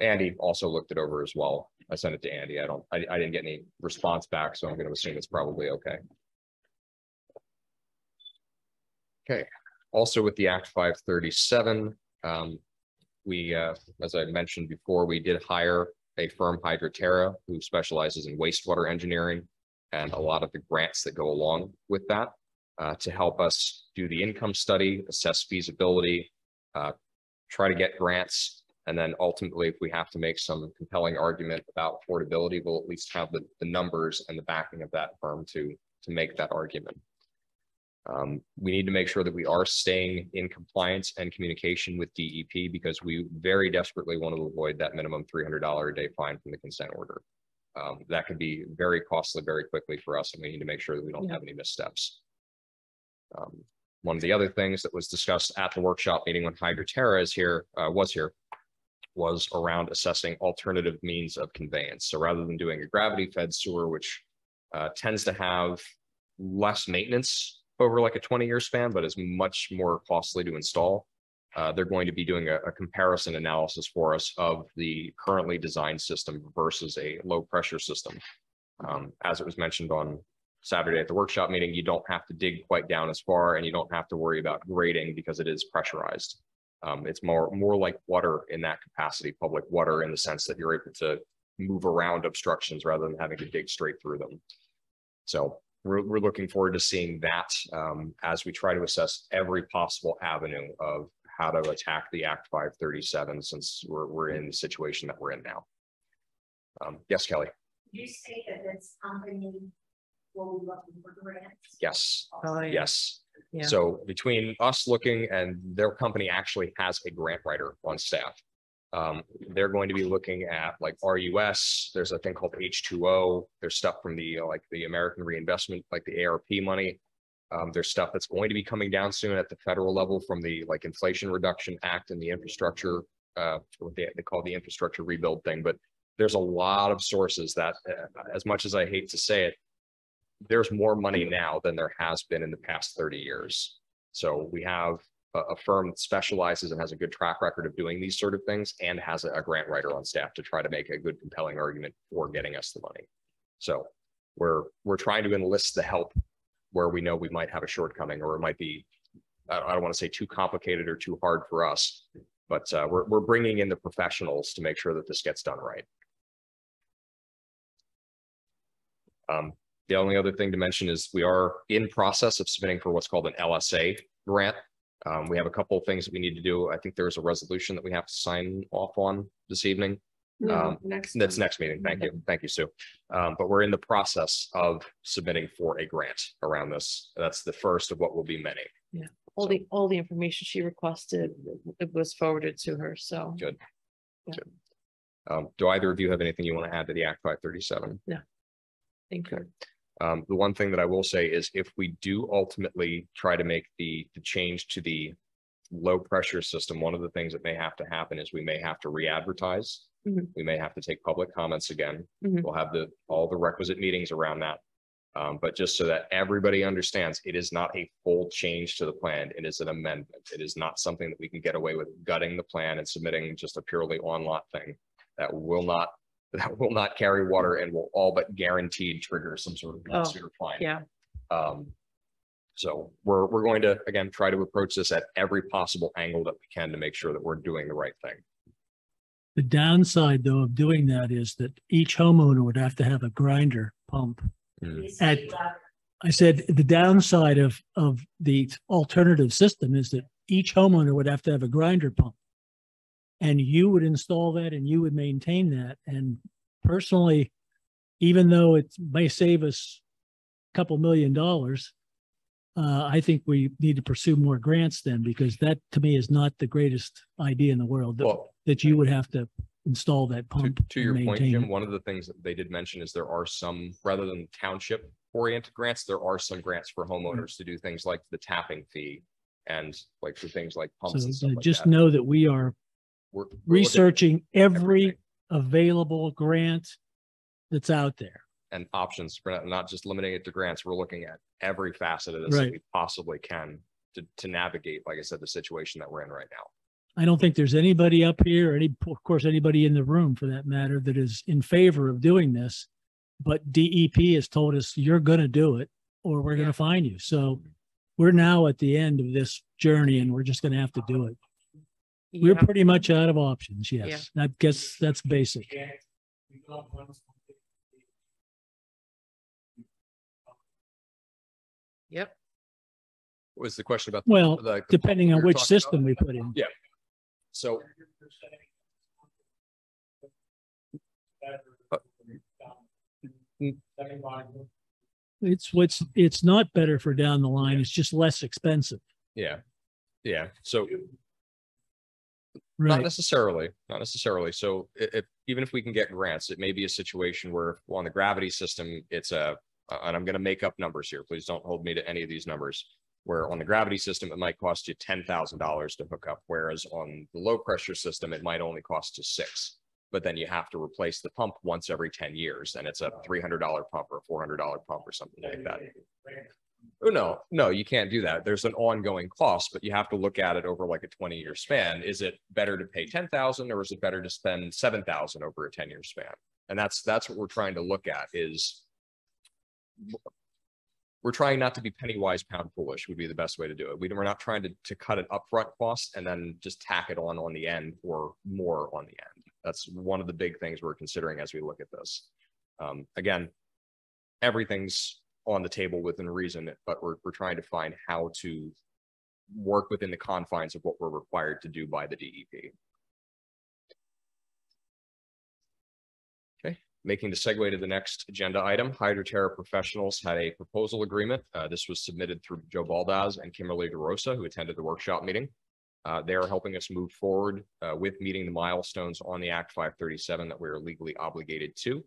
Andy also looked it over as well. I sent it to Andy. I don't, I, I didn't get any response back, so I'm gonna assume it's probably okay. Okay, also with the Act five thirty-seven, um, we, uh, as I mentioned before, we did hire a firm Hydroterra, who specializes in wastewater engineering and a lot of the grants that go along with that uh, to help us do the income study, assess feasibility, uh, try to get grants. And then ultimately, if we have to make some compelling argument about affordability, we'll at least have the, the numbers and the backing of that firm to, to make that argument. Um, we need to make sure that we are staying in compliance and communication with DEP because we very desperately want to avoid that minimum three hundred dollar a day fine from the consent order. Um, that could be very costly very quickly for us, and we need to make sure that we don't Yeah. have any missteps. Um, one of the other things that was discussed at the workshop meeting when Hydroterra is here, uh, was here, was around assessing alternative means of conveyance. So rather than doing a gravity fed sewer, which uh, tends to have less maintenance over like a twenty year span, but is much more costly to install. Uh, they're going to be doing a, a comparison analysis for us of the currently designed system versus a low pressure system. Um, as it was mentioned on Saturday at the workshop meeting, you don't have to dig quite down as far and you don't have to worry about grading because it is pressurized. Um, it's more, more like water in that capacity, public water in the sense that you're able to move around obstructions rather than having to dig straight through them. So we're, we're looking forward to seeing that um, as we try to assess every possible avenue of how to attack the Act five thirty-seven since we're, we're in the situation that we're in now. Um, yes, Kelly? You say that this company will be looking for grants. Yes, yeah. yes. So between us looking and their company actually has a grant writer on staff. Um, they're going to be looking at like RUS, there's a thing called H two O, there's stuff from the, like the American Reinvestment, like the ARP money. Um, there's stuff that's going to be coming down soon at the federal level from the like Inflation Reduction Act and the infrastructure. Uh, what they, they call the infrastructure rebuild thing, but there's a lot of sources that, uh, as much as I hate to say it. There's more money now than there has been in the past thirty years. So we have a, a firm that specializes and has a good track record of doing these sort of things and has a, a grant writer on staff to try to make a good compelling argument for getting us the money. So we're, we're trying to enlist the help where we know we might have a shortcoming or it might be, I, I don't want to say too complicated or too hard for us, but uh, we're, we're bringing in the professionals to make sure that this gets done right. Um, the only other thing to mention is we are in process of submitting for what's called an LSA grant. Um, we have a couple of things that we need to do. I think there's a resolution that we have to sign off on this evening. No, um, next. That's next meeting. Thank you. Thank you, Sue. Um, but we're in the process of submitting for a grant around this. That's the first of what will be many. Yeah. all the, all the information she requested, it was forwarded to her, so. Good. Yeah. Good. Um, do either of you have anything you want to add to the Act five thirty-seven? No. Thank you. Um, the one thing that I will say is if we do ultimately try to make the, the change to the low pressure system, one of the things that may have to happen is we may have to re-advertise. Mhm. We may have to take public comments again. Mhm. We'll have the, all the requisite meetings around that. Um, but just so that everybody understands, it is not a full change to the plan. It is an amendment. It is not something that we can get away with gutting the plan and submitting just a purely on lot thing. That will not, that will not carry water and will all but guaranteed trigger some sort of Oh, lawsuit or fine. Yeah, Um, so we're, we're going to, again, try to approach this at every possible angle that we can to make sure that we're doing the right thing. The downside though of doing that is that each homeowner would have to have a grinder pump. At, I said, the downside of, of the alternative system is that each homeowner would have to have a grinder pump. And you would install that and you would maintain that. And personally, even though it may save us a couple million dollars, uh, I think we need to pursue more grants then, because that to me is not the greatest idea in the world, that, Well, that you would have to install that to, pump. to and your point, Jim, it. one of the things that they did mention is there are some, rather than township oriented grants, there are some grants for homeowners to do things like the tapping fee and like for things like pumps So and stuff uh, like just that. know that we are We're- we're researching every everything. available grant that's out there. and options, we're not, not just limiting it to grants, we're looking at every facet of this that we possibly can to, to navigate, like I said, the situation that we're in right now. I don't think there's anybody up here, any, of course, anybody in the room for that matter, that is in favor of doing this. But DEP has told us you're gonna do it or we're Yeah. gonna find you. So mm-hmm. we're now at the end of this journey and we're just gonna have to do it. We're yeah, pretty much out of options. Yes, I guess that's basic. yep. What Was the question about? Well, the- the depending on we which talking about? system we put in. Yeah. So uh, It's what's, it's not better for down the line. It's just less expensive. Yeah, yeah, so not necessarily, not necessarily. So i- if, even if we can get grants, it may be a situation where well, on the gravity system, it's a, and I'm gonna make up numbers here, please don't hold me to any of these numbers. Where on the gravity system, it might cost you ten thousand dollars to hook up, whereas on the low pressure system, it might only cost you six. But then you have to replace the pump once every ten years, and it's a three hundred dollar pump or a four hundred dollar pump or something like that. Oh, no, no, you can't do that. There's an ongoing cost, but you have to look at it over like a twenty year span. Is it better to pay ten thousand or is it better to spend seven thousand over a ten year span? And that's, that's what we're trying to look at is we're trying not to be penny wise, pound foolish would be the best way to do it. We, we're not trying to, to cut an upfront cost and then just tack it on on the end or more on the end. That's one of the big things we're considering as we look at this. Um, again, everything's on the table within reason, but we're, we're trying to find how to work within the confines of what we're required to do by the DEP. Okay, making the segue to the next agenda item, Hydroterra Professionals had a proposal agreement. Uh, this was submitted through Joe Baldaz and Kimberly DeRosa, who attended the workshop meeting. Uh, they are helping us move forward, uh, with meeting the milestones on the Act five thirty-seven that we are legally obligated to.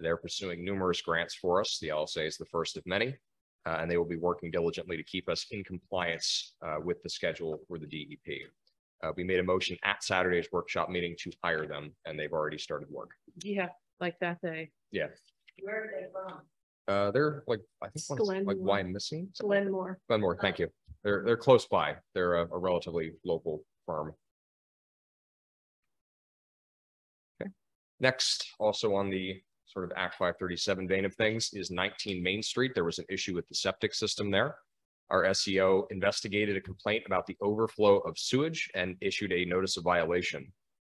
They're pursuing numerous grants for us. The LSA is the first of many. uh, and they will be working diligently to keep us in compliance uh, with the schedule for the DEP. Uh, we made a motion at Saturday's workshop meeting to hire them, and they've already started work. Yeah, like that day. Yeah, Where are they from? uh, they're like, I think, one's like Glenmore. wine missing. Glenmore. Glenmore, thank you. They're, they're close by. They're a, a relatively local firm. Okay, next, also on the sort of Act five thirty-seven vein of things is nineteen Main Street. There was an issue with the septic system there. Our SEO investigated a complaint about the overflow of sewage and issued a notice of violation.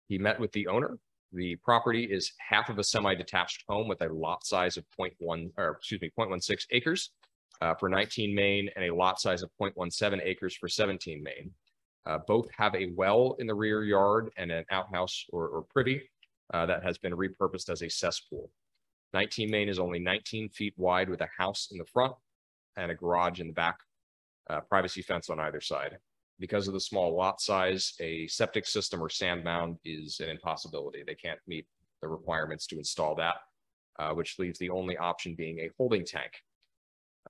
He met with the owner. The property is half of a semi-detached home with a lot size of 0.1 or excuse me, 0.16 acres uh, for nineteen Main and a lot size of 0.17 acres for seventeen Main. Uh, both have a well in the rear yard and an outhouse or, or privy uh, that has been repurposed as a cesspool. Nineteen Main is only nineteen feet wide with a house in the front and a garage in the back. uh, privacy fence on either side. Because of the small lot size, a septic system or sand mound is an impossibility. They can't meet the requirements to install that, uh, which leaves the only option being a holding tank.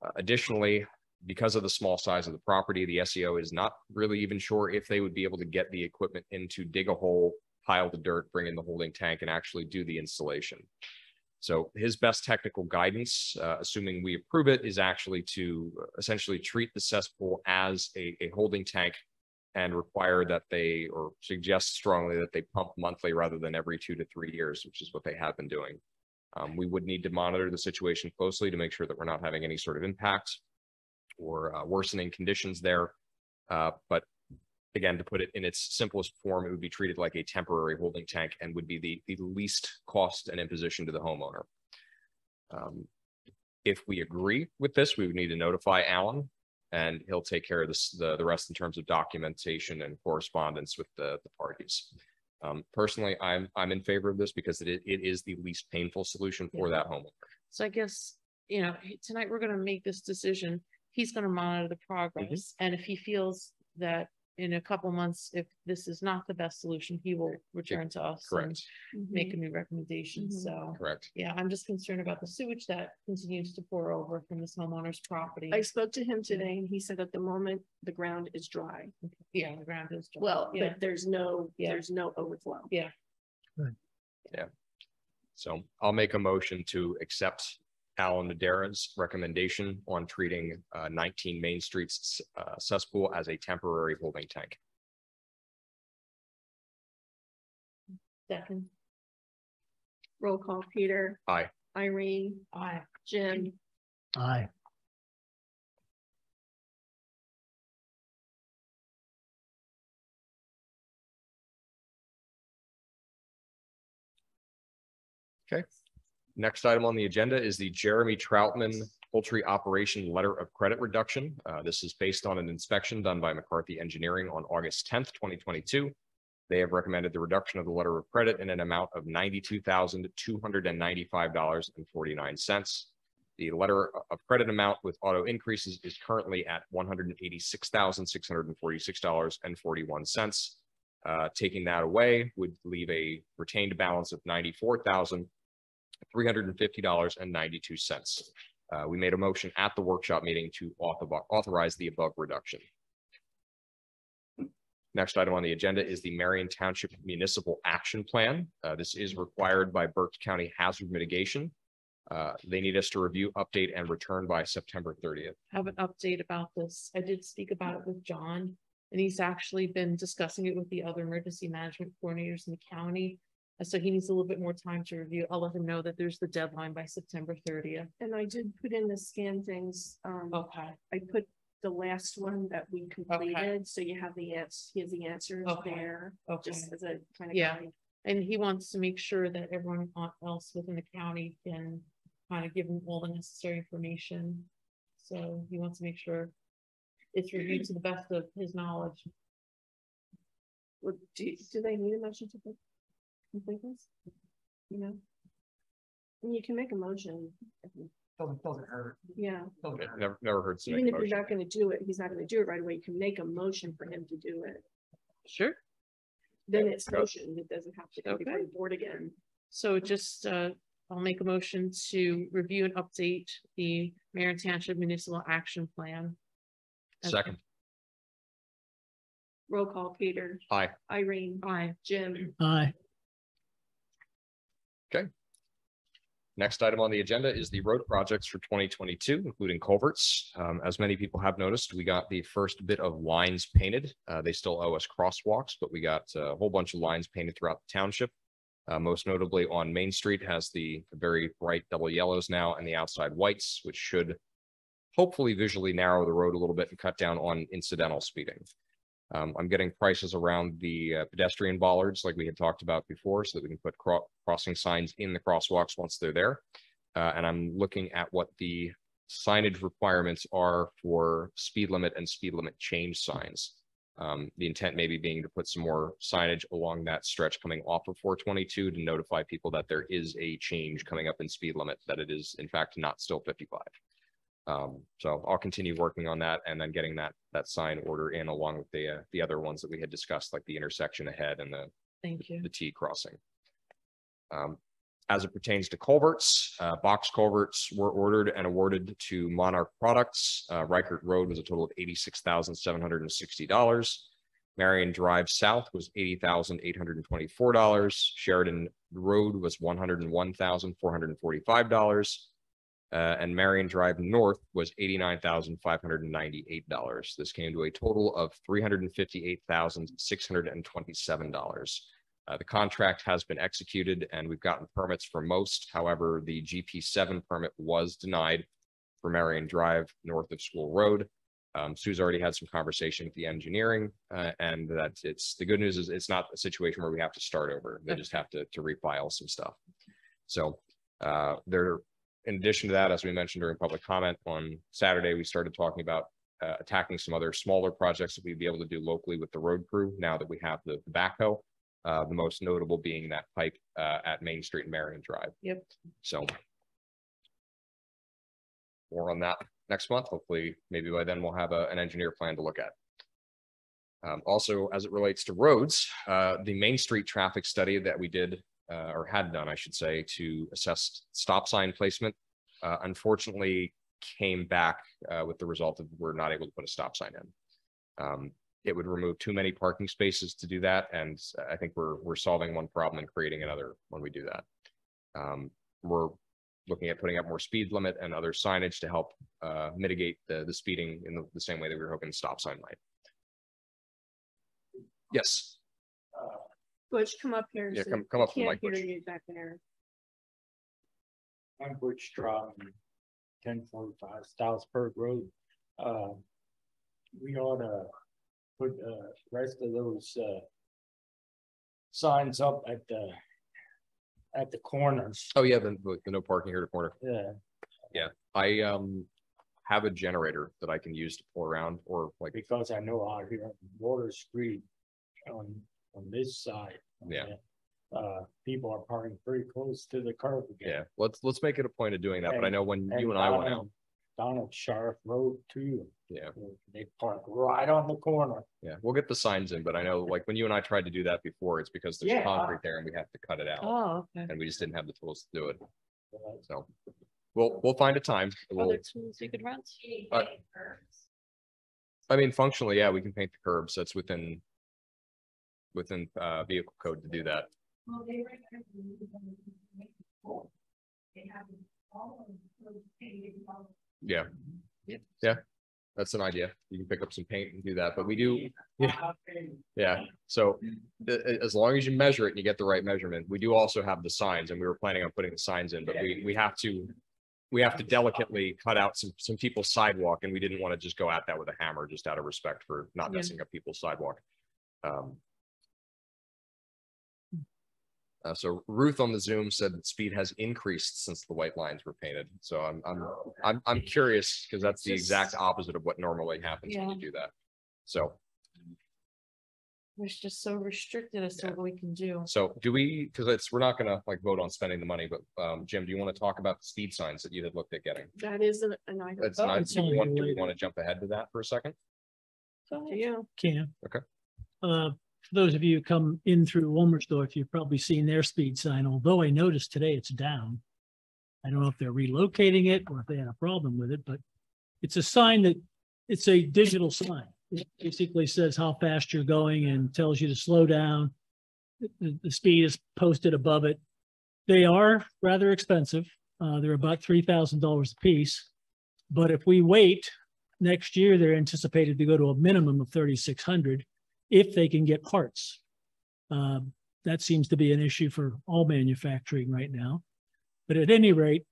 Uh, Additionally, because of the small size of the property, the SEO is not really even sure if they would be able to get the equipment in to dig a hole, pile the dirt, bring in the holding tank and actually do the installation. So his best technical guidance, uh, assuming we approve it, is actually to essentially treat the cesspool as a, a holding tank and require that they, or suggest strongly that they pump monthly rather than every two to three years, which is what they have been doing. Um, we would need to monitor the situation closely to make sure that we're not having any sort of impact or uh, worsening conditions there. Uh, but again, to put it in its simplest form, it would be treated like a temporary holding tank and would be the, the least cost and imposition to the homeowner. Um, if we agree with this, we would need to notify Alan and he'll take care of this, the, the rest in terms of documentation and correspondence with the, the parties. Um, personally, I'm, I'm in favor of this because it, it is the least painful solution for that homeowner. So I guess, you know, tonight we're gonna make this decision. He's gonna monitor the progress. And if he feels that in a couple months, if this is not the best solution, he will return to us. and Correct, Make a new recommendation. Mhm. So, correct. yeah, I'm just concerned about the sewage that continues to pour over from this homeowner's property. I spoke to him today and he said at the moment, the ground is dry. Yeah, the ground is. dry. Well, Yeah. but there's no, Yeah. there's no overflow. Yeah. Yeah. So I'll make a motion to accept Alan Madera's recommendation on treating uh, nineteen Main Street's uh, cesspool as a temporary holding tank. Second, Roll call, Peter. Aye. Irene, aye. Jim, Aye. Next item on the agenda is the Jeremy Troutman Poultry Operation Letter of Credit Reduction. Uh, This is based on an inspection done by McCarthy Engineering on August tenth, twenty twenty-two. They have recommended the reduction of the letter of credit in an amount of ninety-two thousand, two hundred and ninety-five dollars and forty-nine cents. The letter of credit amount with auto increases is currently at one hundred and eighty-six thousand, six hundred and forty-six dollars and forty-one cents. Uh, taking that away would leave a retained balance of ninety-four thousand, three hundred and fifty dollars and ninety-two cents. Uh, we made a motion at the workshop meeting to author- authorize the above reduction. Next item on the agenda is the Marion Township Municipal Action Plan. Uh, this is required by Berks County Hazard Mitigation. Uh, they need us to review, update, and return by September thirtieth. I Have an update about this. I did speak about it with John. And he's actually been discussing it with the other emergency management coordinators in the county. So he needs a little bit more time to review. I'll let him know that there's the deadline by September thirtieth. and I did put in the scan things, um, Okay, I put the last one that we completed, so you have the ans, he has the answers Okay. there, okay. just as a kind of. Yeah. And he wants to make sure that everyone else within the county can kind of give him all the necessary information. So he wants to make sure it's reviewed to the best of his knowledge. Well, do, do they need a motion to put- complete this? You know? And you can make a motion, if Doesn't, doesn't hurt. yeah, Doesn't hurt. Never, never heard. so even if you're not gonna do it, he's not gonna do it right away, you can make a motion for him to do it. Sure. Then it's motion, it doesn't have to come before Okay. the board again. So just, uh, I'll make a motion to review and update the Marion Township Municipal Action Plan. Second, Roll call, Peter. Aye. Irene, Aye. Jim, Aye. Next item on the agenda is the road projects for twenty twenty-two, including culverts. Um, as many people have noticed, we got the first bit of lines painted. Uh, they still owe us crosswalks, but we got a whole bunch of lines painted throughout the township. Uh, most notably on Main Street has the very bright double yellows now and the outside whites, which should hopefully visually narrow the road a little bit and cut down on incidental speeding. Um, I'm getting prices around the uh, pedestrian bollards like we had talked about before, so that we can put cro- crossing signs in the crosswalks once they're there. Uh, and I'm looking at what the signage requirements are for speed limit and speed limit change signs. Um, the intent maybe being to put some more signage along that stretch coming off of four twenty-two to notify people that there is a change coming up in speed limit, that it is in fact not still fifty-five. Um, so I'll continue working on that and then getting that that sign order in along with the uh, the other ones that we had discussed, like the intersection ahead and the thank you the T crossing. Um, as it pertains to culverts, uh, box culverts were ordered and awarded to Monarch Products. Uh, Reichert Road was a total of eighty-six thousand seven hundred and sixty dollars. Marion Drive South was $80,824. Sheridan Road was $101,445. Uh, and Marion Drive North was eighty-nine thousand five hundred and ninety-eight dollars. This came to a total of three hundred and fifty-eight thousand six hundred and twenty-seven dollars. Uh, the contract has been executed and we've gotten permits for most. However, the GP seven permit was denied for Marion Drive north of School Road. Um, Sue's already had some conversation with the engineering, uh, and that it's, the good news is it's not a situation where we have to start over. They just have to, to refile some stuff. So, uh, there, in addition to that, as we mentioned during public comment on Saturday, we started talking about uh, attacking some other smaller projects that we'd be able to do locally with the road crew now that we have the the backhoe. Uh, the most notable being that pipe, uh, at Main Street and Marion Drive. Yep. So. More on that next month. Hopefully, maybe by then we'll have a, an engineer plan to look at. Um, also, as it relates to roads, uh, the Main Street traffic study that we did, uh, or had done, I should say, to assess stop sign placement. Uh, unfortunately, came back, uh, with the result of we're not able to put a stop sign in. Um, it would remove too many parking spaces to do that, and I think we're, we're solving one problem and creating another when we do that. Um, we're looking at putting up more speed limit and other signage to help, uh, mitigate the, the speeding in the, the same way that we were hoping stop sign might. Yes, Butch, come up here. yeah, so come, come up to the Can't mic. hear Butch. you back there. I'm Butch Stroughton, ten forty-five Stouchsburg Road. Uh, we ought to put, uh, rest of those, uh, signs up at the, at the corners. Oh, yeah, the, the no parking here to corner. Yeah. Yeah, I, um, have a generator that I can use to pull around or like, because I know out here on Water Street on, on this side. Yeah. Uh, people are parking pretty close to the curb again. yeah, let's, let's make it a point of doing that. But I know when you and I went out, Down at Sheriff Road too. yeah. They park right on the corner. Yeah, we'll get the signs in, but I know like when you and I tried to do that before, it's because there's Yeah. concrete there and we have to cut it out. Oh, okay. And we just didn't have the tools to do it. Uh, So we'll, we'll find a time. We'll, Other tools you could rent? Uh, I mean, functionally, yeah, we can paint the curbs. That's within within uh vehicle code to do that. Yeah. Yep. Yeah, that's an idea. You can pick up some paint and do that, but we do, yeah, yeah. So a- a- as long as you measure it and you get the right measurement, we do also have the signs and we were planning on putting the signs in, but we, we have to we have to delicately cut out some, some people's sidewalk and we didn't want to just go at that with a hammer, just out of respect for not Yeah. messing up people's sidewalk. Um, uh, so Ruth on the Zoom said that speed has increased since the white lines were painted. So I'm, I'm, I'm, I'm curious because that's the exact opposite of what normally happens when you do that. So, It's just so restricted as to what we can do. so do we, because it's, we're not gonna like vote on spending the money, but, um, Jim, do you want to talk about the speed signs that you had looked at getting? That is an, an item. That's Oh, not, it's do we want, do we want to jump ahead to that for a second? Yeah. Can. Okay. Uh, for those of you who come in through Womelsdorf, you've probably seen their speed sign, although I noticed today it's down. I don't know if they're relocating it or if they had a problem with it, but it's a sign that, it's a digital sign. It basically says how fast you're going and tells you to slow down. The- The, speed is posted above it. They are rather expensive. Uh, they're about three thousand dollars a piece. But if we wait, next year, they're anticipated to go to a minimum of thirty-six hundred if they can get parts. Um, that seems to be an issue for all manufacturing right now. But at any rate,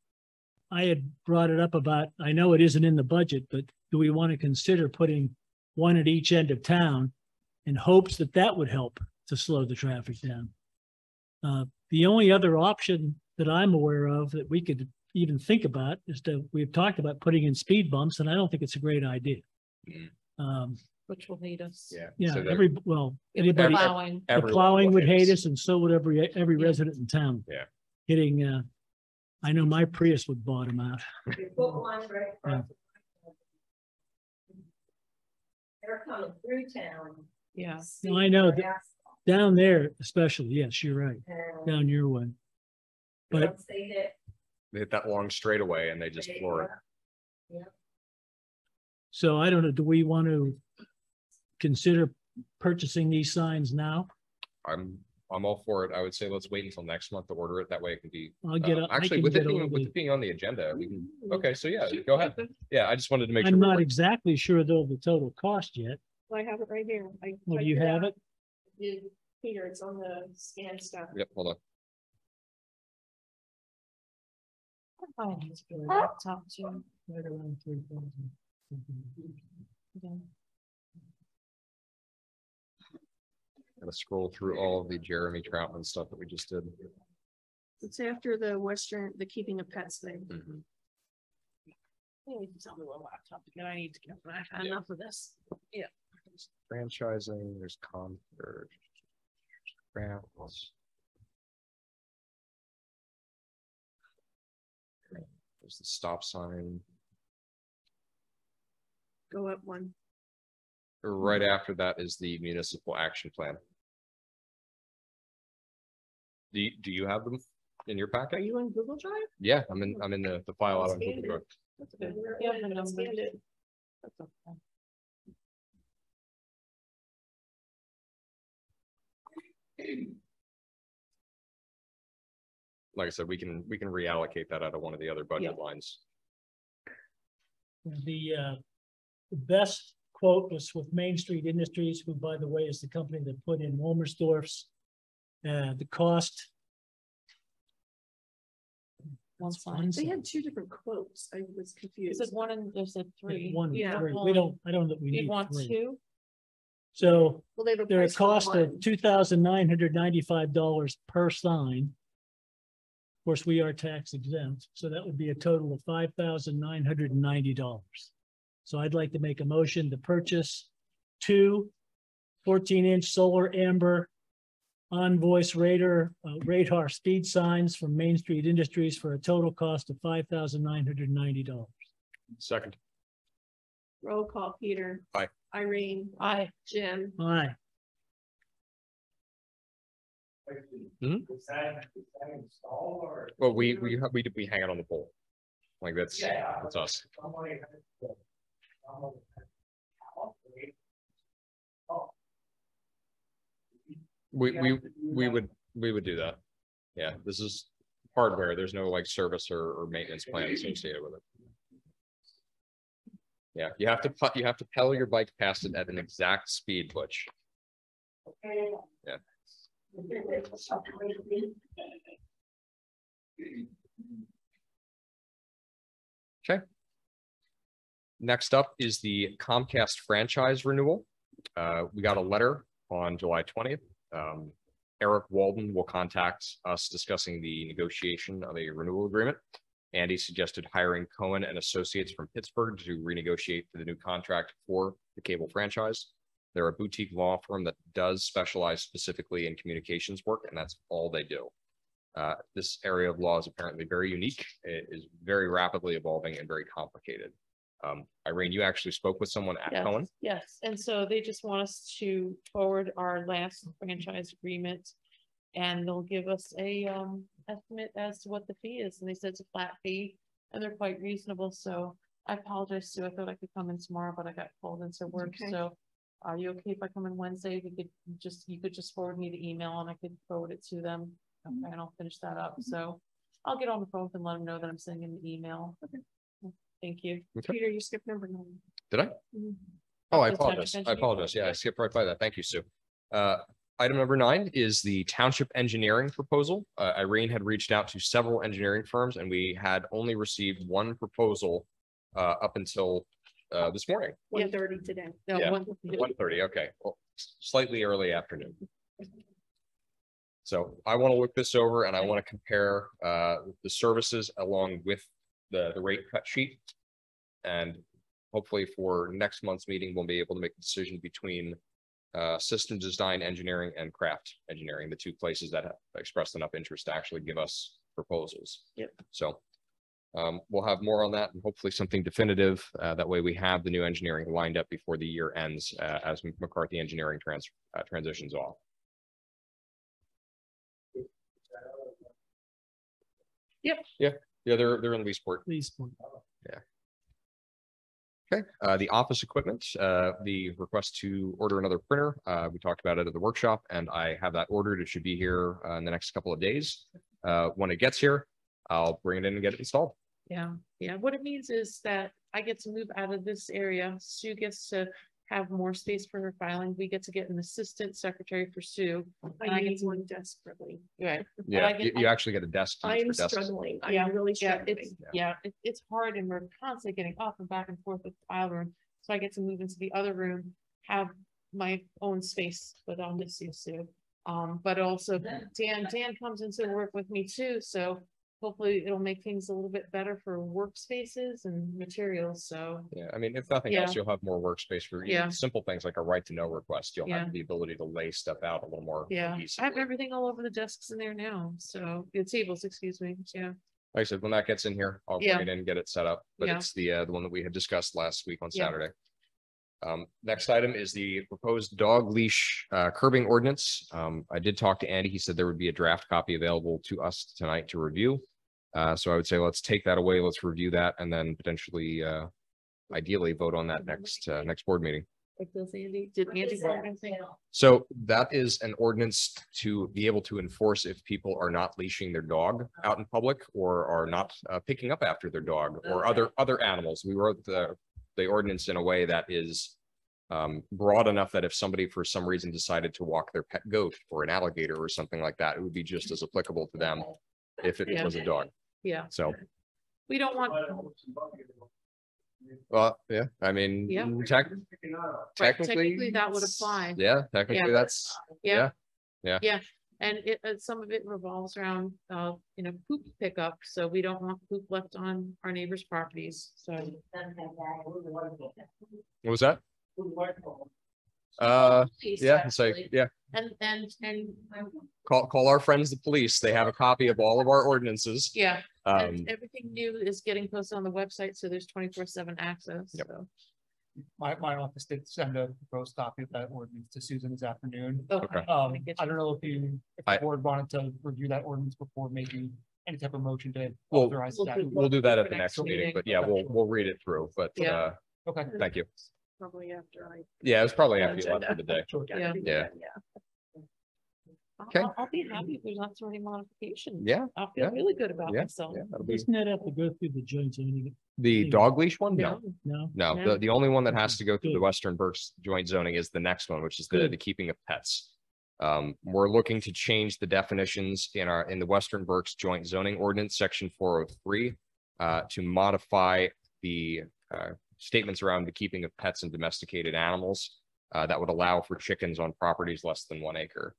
I had brought it up about, I know it isn't in the budget, but do we want to consider putting one at each end of town in hopes that that would help to slow the traffic down? Uh, the only other option that I'm aware of that we could even think about is that we've talked about putting in speed bumps, and I don't think it's a great idea. Mm. Um, Which will hate us. Yeah. yeah, so that- every, well, It would anybody, Plowing. the plowing would hate us. us and so would every, every Yeah. resident in town. Yeah. Hitting, uh, I know my Prius would bottom out. Put one right across they're coming through town. Yeah. No, I know seeing that- Down there especially, yes, you're right, and down your way. But they hit. They hit that long straightaway and they just they- floor it. Yeah. So I don't know, do we want to consider purchasing these signs now? I'm, I'm all for it. I would say let's wait until next month to order it. That way it can be. I'll get, um, a- I Actually, with it get all being, with it being on the agenda, we can, okay, so yeah, go ahead. Yeah, I just wanted to make sure. I'm not waiting. exactly sure though the total cost yet. I have it right here. I. Well, do typed you have out. it? Peter, it's on the scan stuff. Yep, hold on. Oh, Yeah. Gotta scroll through all of the Jeremy Troutman stuff that we just did. It's after the Western, the keeping of pets thing. Mhm. You need to Tell me what laptop to get. I need to get, I've Yeah. enough of this. Yeah. Franchising, there's con, there's. grants. There's the stop sign. Go up one. Right after that is the municipal action plan. Do you, do you have them in your packet? Are packet? you in Google Drive? Yeah, I'm in, I'm in the, the file out on Scanned Google it. Drive. That's good. Yeah, the numbers. That's okay. Like I said, we can, we can reallocate that out of one of the other budget lines. The uh, the best quote was with Main Street Industries, who by the way is the company that put in Womelsdorf's. Uh, the cost. One That's sign. one They had two different quotes. I was confused. Is it one and there's a three? One, Yeah. three. we don't, I don't know that we You need want three. two? So Well, they have a they're a cost of two thousand nine hundred ninety-five dollars per sign. Of course, we are tax exempt, so that would be a total of five thousand nine hundred and ninety dollars. So I'd like to make a motion to purchase two 14-inch solar amber on voice radar, uh, radar speed signs from Main Street Industries for a total cost of five thousand nine hundred and ninety dollars. Second, Roll call, Peter. Aye. Irene. Aye. Jim. Aye. Mhm. Is that, is that installed or? well, we, we, we, we hang it on the pole. Like that's, Yeah. that's us. Somebody has to- somebody has to operate. Oh. We, we, we would, we would do that. Yeah, this is hardware. There's no like service or, or maintenance plan associated with it. Yeah, you have to, you have to pedal your bike past it at an exact speed, Butch. Yeah. Okay. Next up is the Comcast franchise renewal. Uh, we got a letter on July twentieth. Um, Eric Walden will contact us discussing the negotiation of a renewal agreement. Andy suggested hiring Cohen and Associates from Pittsburgh to renegotiate the new contract for the cable franchise. They're a boutique law firm that does specialize specifically in communications work, and that's all they do. Uh, this area of law is apparently very unique. It is very rapidly evolving and very complicated. Um, Irene, you actually spoke with someone at Yes, Cohen? Yes, and so they just want us to forward our last franchise agreement. And they'll give us a um estimate as to what the fee is, and they said it's a flat fee, and they're quite reasonable, so. I apologize, Sue, I thought I could come in tomorrow, but I got pulled into work, okay. so. Are you okay if I come in Wednesday? We could just, you could just forward me the email and I could forward it to them. Okay, and I'll finish that up, so I'll get on the phone and let them know that I'm sending an email. Thank you. Okay. Peter, you skipped number nine. Did I? Mhm. Oh, I apologize. I apologize. Yeah, I skipped right by that. Thank you, Sue. Uh, item number nine is the township engineering proposal. Uh, Irene had reached out to several engineering firms and we had only received one proposal uh, up until uh, this morning, One thirty today. No, Yeah, one- one thirty. Okay, well, slightly early afternoon. So I want to look this over and I want to compare uh, the services along with the, the rate cut sheet. And hopefully for next month's meeting, we'll be able to make a decision between uh, system design engineering and craft engineering, the two places that have expressed enough interest to actually give us proposals. Yep. So Um, we'll have more on that and hopefully something definitive. Uh, that way we have the new engineering lined up before the year ends, uh, as McCarthy Engineering trans, uh, transitions off. Yep. Yeah, yeah, they're, they're in Leesport. Please. Okay, uh, the office equipment, uh, the request to order another printer, uh, we talked about it at the workshop and I have that ordered. It should be here, uh, in the next couple of days. Uh, when it gets here, I'll bring it in and get it installed. Yeah, yeah. What it means is that I get to move out of this area. Sue gets to have more space for her filing. We get to get an assistant secretary for Sue. and I get need to- one desperately. Right. but Yeah, get- you, you actually get a desk. I am struggling. Yeah, I'm really Yeah, struggling. it's, yeah, it, it's hard and we're constantly getting up and back and forth with the file room. So I get to move into the other room, have my own space, but I'll miss you, Sue. Um, but also Dan, Dan comes in to work with me too, so hopefully it'll make things a little bit better for workspaces and materials, so. Yeah, I mean, if nothing else, you'll have more workspace for Yeah. even simple things like a right to know request. You'll Yeah. have the ability to lay stuff out a little more. Yeah, I have everything all over the desks in there now, so, the tables, excuse me, yeah. Like I said, when that gets in here, I'll Yeah. bring it in, and get it set up, but Yeah. it's the, uh, the one that we had discussed last week on Yeah. Saturday. Um, next item is the proposed dog leash, uh, curbing ordinance. Um, I did talk to Andy. He said there would be a draft copy available to us tonight to review. Uh, so I would say let's take that away, let's review that, and then potentially, uh, ideally vote on that next, uh, next board meeting. Like does Andy, did Andy say anything? So that is an ordinance to be able to enforce if people are not leashing their dog out in public or are not uh, picking up after their dog or other, other animals. We wrote the, the ordinance in a way that is um, broad enough that if somebody for some reason decided to walk their pet goat or an alligator or something like that, it would be just as applicable to them if it Yeah. was a dog. Yeah, So, we don't want, well, yeah, I mean, Yeah. tech, right, technically. technically that would apply. Yeah, technically Yeah. that's, yeah, yeah. Yeah, and it, uh, some of it revolves around, uh, you know, poop pickup, so we don't want poop left on our neighbors' properties, so. what was that? Uh, Police, yeah, it's like, actually. yeah. And, and, and, call, call our friends, the police. They have a copy of all of our ordinances. yeah, Um, and everything new is getting posted on the website, so there's twenty-four seven access, Yep. so. My, my office did send a proposed copy of that ordinance to Susan this afternoon. Okay. Um, I don't know if you, if I- the board wanted to review that ordinance before making any type of motion to We'll- authorize we'll that. do- we'll do that at the next next meeting, meeting. but yeah, we'll, we'll read it through, but, Yeah. uh, Okay. thank you. Probably after I. Yeah, it was probably after you left for the day. Sure. get Yeah. everything Yeah. Done, Yeah. I'll- Okay. I'll, I'll be happy if there's not so many modifications. Yeah, I'll feel yeah. really good about Yeah, myself. yeah, that'll be Doesn't that have to go through the joint zoning? the Yeah. dog leash one? No, No, No, no, No. the, the only one that has to go through the Western Berks joint zoning is the next one, which is the, Good. the keeping of pets. Um, we're looking to change the definitions in our, in the Western Berks joint zoning ordinance, section four oh three. Uh, to modify the, uh, statements around the keeping of pets and domesticated animals. Uh, that would allow for chickens on properties less than one acre.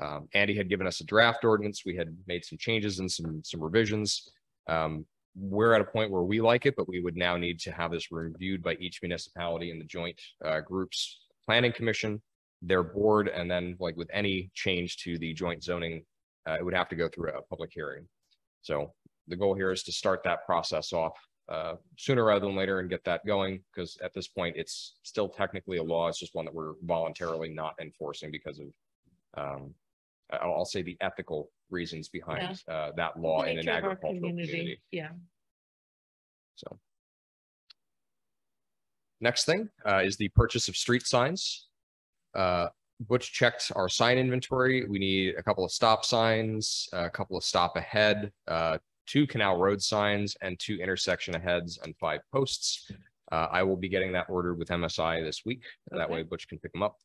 Um, Andy had given us a draft ordinance. We had made some changes and some, some revisions. Um, we're at a point where we like it, but we would now need to have this reviewed by each municipality in the joint, uh, groups, planning commission, their board, and then like with any change to the joint zoning, uh, it would have to go through a public hearing. So the goal here is to start that process off, uh, sooner rather than later and get that going, because at this point, it's still technically a law. It's just one that we're voluntarily not enforcing because of, um, I'll, I'll say the ethical reasons behind, uh, that law in an Nature of our agricultural community. Yeah, So. Next thing uh, is the purchase of street signs. Uh, Butch checked our sign inventory. We need a couple of stop signs, a couple of stop ahead, uh, two canal road signs and two intersection aheads and five posts. Uh, I will be getting that ordered with MSI this week. That way Butch can pick them up.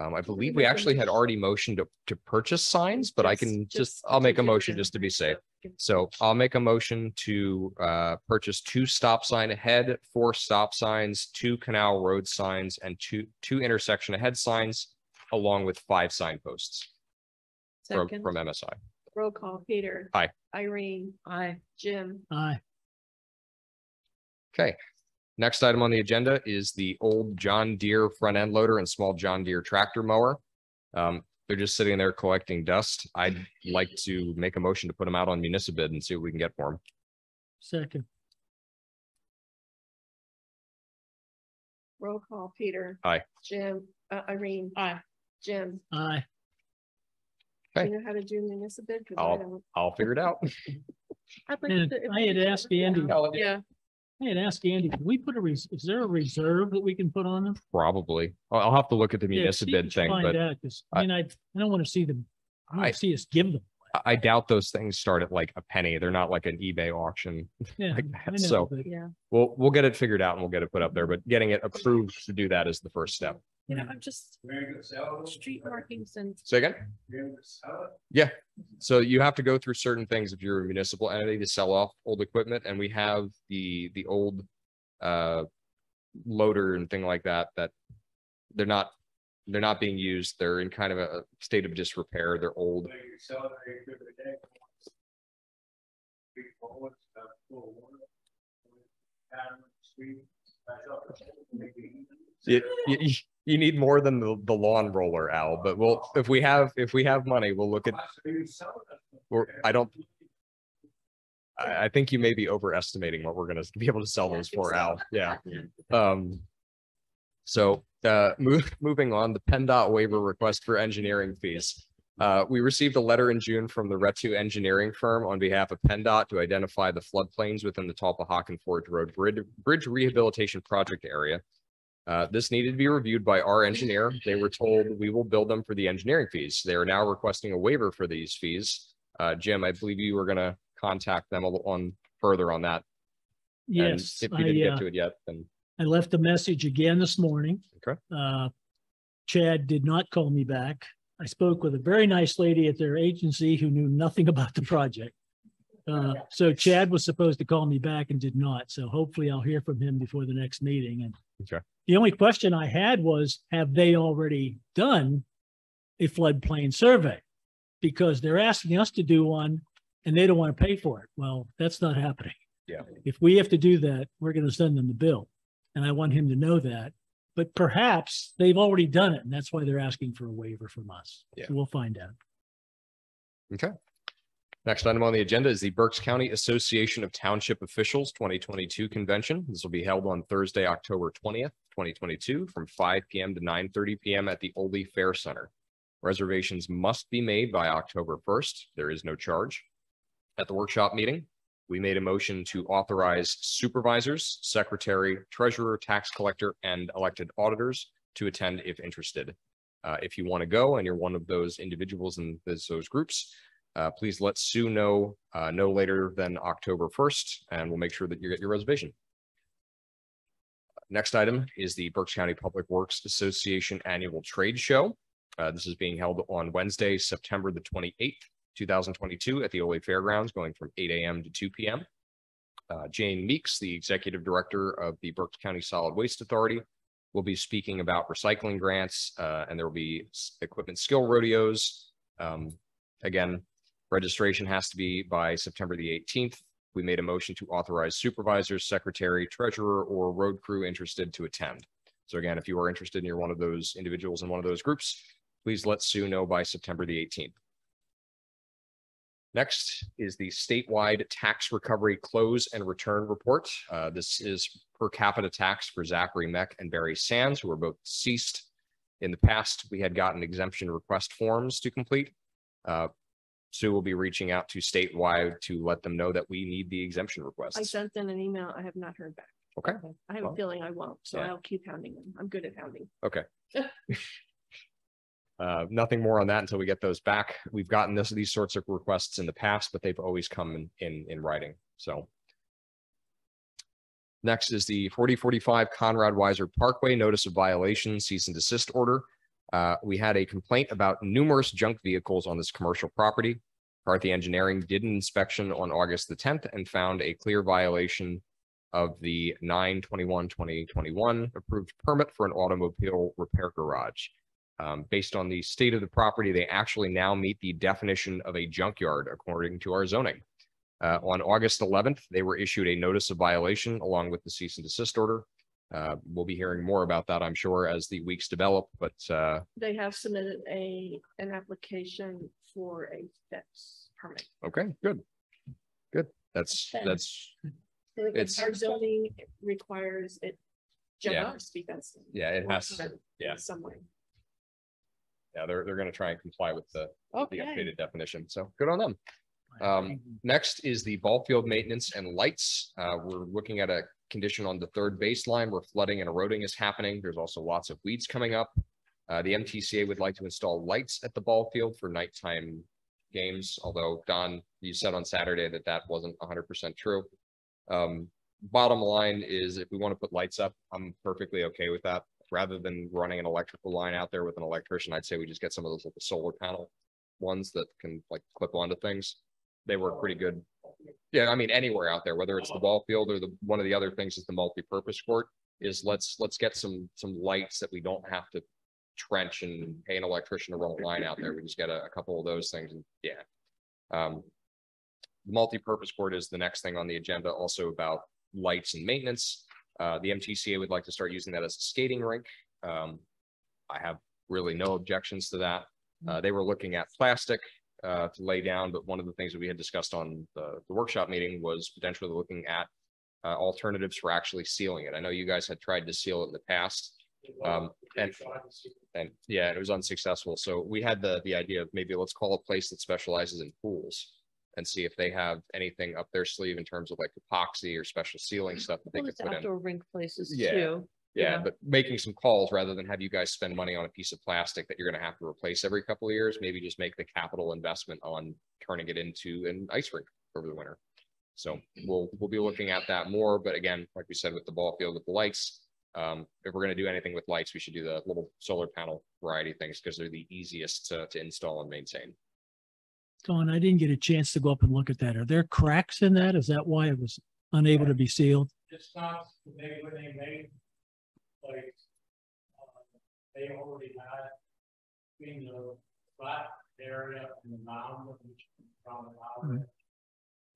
Um, I believe we actually had already motioned to, to purchase signs, but I can just just, I'll make a motion just to be safe. So I'll make a motion to uh purchase two stop sign ahead, four stop signs, two canal road signs, and two, two intersection ahead signs. Along with five signposts from, second, from MSI. Roll call, Peter. Aye. Irene, I, Jim, aye, Okay. Next item on the agenda is the old John Deere front end loader and small John Deere tractor mower. Um, they're just sitting there collecting dust. I'd like to make a motion to put them out on municipal bid and see what we can get for them. Second, Roll call, Peter. Aye. Jim, uh, Irene. Aye. Jim, aye. do you know how to do municipal? 'Cause I I'll- I'll figure it out. (laughs) I'd like And to- if I had asked Andy, Yeah, I had asked Andy, can we put a, res- is there a reserve that we can put on them? Probably. I'll, I'll have to look at the Yeah, municipal see if bid you thing, find but out, 'cause, I- I mean, I, I don't want to see them, I I, want to see us give them. I- I doubt those things start at like a penny. They're not like an eBay auction. (laughs) Yeah, like I that. know, So but yeah. we'll, we'll get it figured out and we'll get it put up there, but getting it approved to do that is the first step. You know, I'm just We're gonna sell it. street markings and Say again? We're gonna sell it. Yeah, so you have to go through certain things if you're a municipal entity to sell off old equipment and we have the, the old. Uh, loader and thing like that, that. They're not, they're not being used. They're in kind of a state of disrepair. They're old. When you it, you could be dead. Big forward, stuff, full of water. Down the street, back up, maybe. You, need more than the, the lawn roller, Al, but we'll, if we have, if we have money, we'll look at, You sell it. or I don't. I, I think you may be overestimating what we're gonna be able to sell those for, Al. Yeah. Um. So, uh, move, moving on, the PennDOT waiver request for engineering fees. Uh, we received a letter in June from the Retu Engineering Firm on behalf of PennDOT to identify the floodplains within the Talpa Forge Road Bridge, Bridge Rehabilitation Project area. Uh, this needed to be reviewed by our engineer. They were told we will bill them for the engineering fees. They are now requesting a waiver for these fees. Uh, Jim, I believe you were gonna contact them on further on that. Yes. and If you didn't uh, get to it yet, then, I left a message again this morning. Okay. Uh, Chad did not call me back. I spoke with a very nice lady at their agency who knew nothing about the project. Uh, so Chad was supposed to call me back and did not. So hopefully I'll hear from him before the next meeting. And Okay. the only question I had was, have they already done a floodplain survey? Because they're asking us to do one and they don't want to pay for it. Well, that's not happening. Yeah. If we have to do that, we're going to send them the bill. And I want him to know that. But perhaps they've already done it and that's why they're asking for a waiver from us. Yeah. So We'll find out. okay. Next item on the agenda is the Berks County Association of Township Officials twenty twenty-two convention. This will be held on Thursday, October twentieth, twenty twenty-two, from five P M to nine thirty P M at the Oley Fair Center. Reservations must be made by October first. There is no charge. At the workshop meeting, we made a motion to authorize supervisors, secretary, treasurer, tax collector, and elected auditors to attend if interested. Uh, if you want to go and you're one of those individuals in those groups, uh, please let Sue know, uh, no later than October first, and we'll make sure that you get your reservation. Next item is the Berks County Public Works Association Annual Trade Show. Uh, this is being held on Wednesday, September the twenty-eighth, two thousand twenty-two at the Oley Fairgrounds, going from eight AM to two PM. Uh, Jane Meeks, the Executive Director of the Berks County Solid Waste Authority, will be speaking about recycling grants, uh, and there will be equipment skill rodeos. Um, again, registration has to be by September the eighteenth. We made a motion to authorize supervisors, secretary, treasurer, or road crew interested to attend. So again, if you are interested and you're one of those individuals in one of those groups, please let Sue know by September the eighteenth. Next is the statewide tax recovery close and return report. Uh, this is per capita tax for Zachary Meck and Barry Sands, who are both deceased. In the past, we had gotten exemption request forms to complete. Uh, Sue will be reaching out to statewide to let them know that we need the exemption requests. I requests. sent them an email. I have not heard back. Okay, I have a Well, feeling I won't, so yeah. I'll keep hounding them. I'm good at hounding. okay. (laughs) Uh, nothing more on that until we get those back. We've gotten this, these sorts of requests in the past, but they've always come in, in, in writing, so. Next is the forty forty-five Conrad Weiser Parkway Notice of Violation Cease and Desist Order. Uh, we had a complaint about numerous junk vehicles on this commercial property. McCarthy Engineering did an inspection on August the tenth and found a clear violation of the 9-21-2021 approved permit for an automobile repair garage. Um, based on the state of the property, they actually now meet the definition of a junkyard according to our zoning. Uh, on August eleventh, they were issued a notice of violation along with the cease and desist order. Uh, we'll be hearing more about that, I'm sure, as the weeks develop, but, uh, They have submitted a, an application for a fence permit. okay, good. Good. That's, Okay. that's, It's- Our zoning requires it. Yeah. Generous to be yeah, it has, in yeah. Some way. yeah, they're, they're gonna try and comply with the, the Okay, updated definition. So good on them. Um, next is the ball field maintenance and lights. Uh, we're looking at a condition on the third baseline where flooding and eroding is happening. There's also lots of weeds coming up. Uh, the MTCA would like to install lights at the ball field for nighttime games, although Don, you said on Saturday that that wasn't hundred percent true. Um, bottom line is if we want to put lights up, I'm perfectly okay with that. Rather than running an electrical line out there with an electrician, I'd say we just get some of those little solar panel ones that can like clip onto things. They work pretty good. Yeah, I mean, anywhere out there, whether it's the ball field or the, one of the other things is the multi-purpose court, is let's, let's get some, some lights that we don't have to trench and pay an electrician to run a line out there. We just get a, a couple of those things and, yeah. Um, the multi-purpose court is the next thing on the agenda, also about lights and maintenance. Uh, the MTCA would like to start using that as a skating rink. Um, I have really no objections to that. Uh, they were looking at plastic, uh, to lay down, but one of the things that we had discussed on the, the workshop meeting was potentially looking at uh, alternatives for actually sealing it. I know you guys had tried to seal it in the past. Um, and, and yeah, it was unsuccessful. So we had the, the idea of maybe let's call a place that specializes in pools and see if they have anything up their sleeve in terms of like epoxy or special sealing stuff that they could it's put in. outdoor rink places Yeah. too. Yeah, Yeah. but making some calls rather than have you guys spend money on a piece of plastic that you're gonna have to replace every couple of years, maybe just make the capital investment on turning it into an ice rink over the winter. So we'll, we'll be looking at that more, but again, like we said with the ball field with the lights. Um, if we're gonna do anything with lights, we should do the little solar panel variety things because they're the easiest to, to install and maintain. Don, I didn't get a chance to go up and look at that. Are there cracks in that? Is that why it was unable to be sealed? It's not, they, when they made, uh, they already had between the flat area and the mound, which from the mound.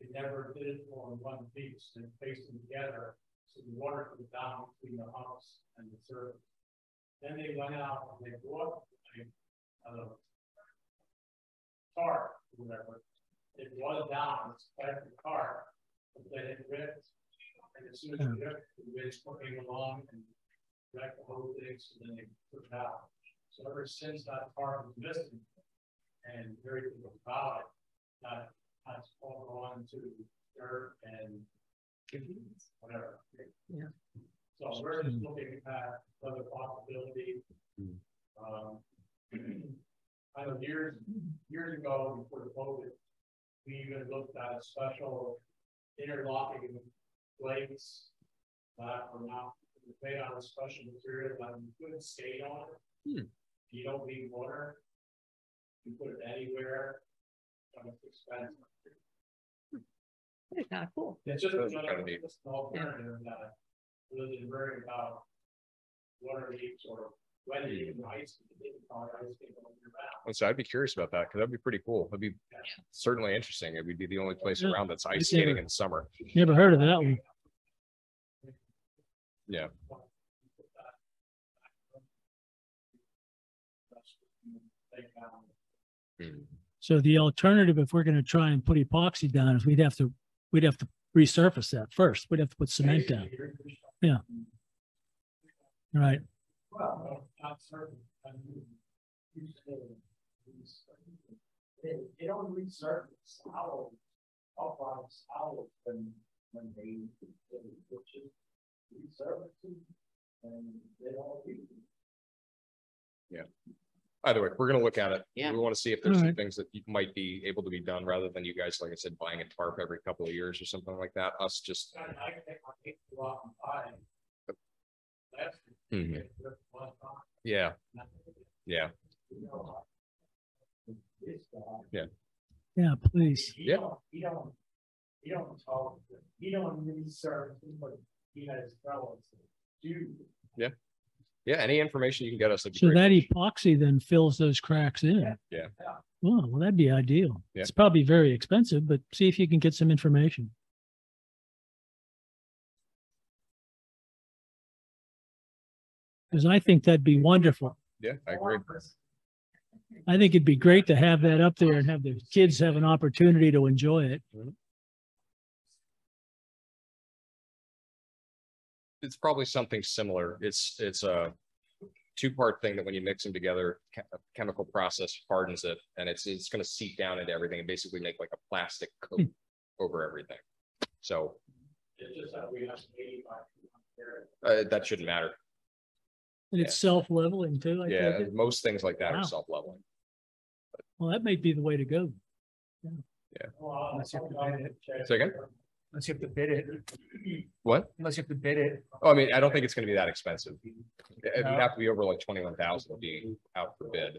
They never did it on one piece, and placed them together, so the water could go down between the house and the surface. Then they went out and they bought a, uh, tarp, or whatever. It was down, it's like the tarp, but then it ripped. And as soon as it ripped, the winds came along and wrecked the whole thing, so then they took it out. So ever since that tarp was missing, and very little about it, that has all gone to dirt and whatever. Yeah. So we're just looking at other possibility. Um, (clears throat) I know years, years ago, before the COVID, we even looked at special interlocking plates that were not made out of special material that you couldn't skate on. Hmm. You don't need water. You put it anywhere. but It's expensive. It's kind of cool. It's just Those are another, kinda just an alternative that really didn't worry about water leaks or when you can ice. you can call it ice skating on your back. So I'd be curious about that because that'd be pretty cool. That'd be certainly interesting. It would be the only place Yeah. around that's ice skating never- in the summer. Never heard of that one. Yeah. Hmm. So the alternative, if we're gonna try and put epoxy down, is we'd have to, we'd have to resurface that first. We'd have to put cement down. Yeah. Right. Well, not certain. I mean, you say it's- They, they don't resurface our, our products, our, when, when they, they, which is resurfacing. And they don't. read it. Either way, we're gonna look at it. Yeah. We want to see if there's some Alright. things that you- might be able to be done rather than you guys, like I said, buying a tarp every couple of years or something like that. Us just. And I think I hate to go out and buy. That's. Mhm. Yeah, yeah, Yeah. Yeah, please. He Yeah. don't, he don't, he don't talk, he don't research, but he has fellows that do. yeah. Any information you can get us. that'd So great. that epoxy then fills those cracks in. Yeah. Well, oh, well, that'd be ideal. Yeah. It's probably very expensive, but see if you can get some information. Because I think that'd be wonderful. Yeah, I agree. I think it'd be great to have that up there and have the kids have an opportunity to enjoy it. Mm-hmm. It's probably something similar. It's, it's a two-part thing that when you mix them together, a chemical process hardens it and it's, it's gonna seep down into everything and basically make like a plastic coat over everything. So uh, that shouldn't matter. And it's self-leveling too, I Yeah, take most things like that Wow. are self-leveling. Well, that may be the way to go. Yeah. you have to. Say again? Unless you have to bid it, What? unless you have to bid it. Oh, I mean, I don't think it's gonna be that expensive. It'd No. have to be over like twenty-one thousand to be out for bid.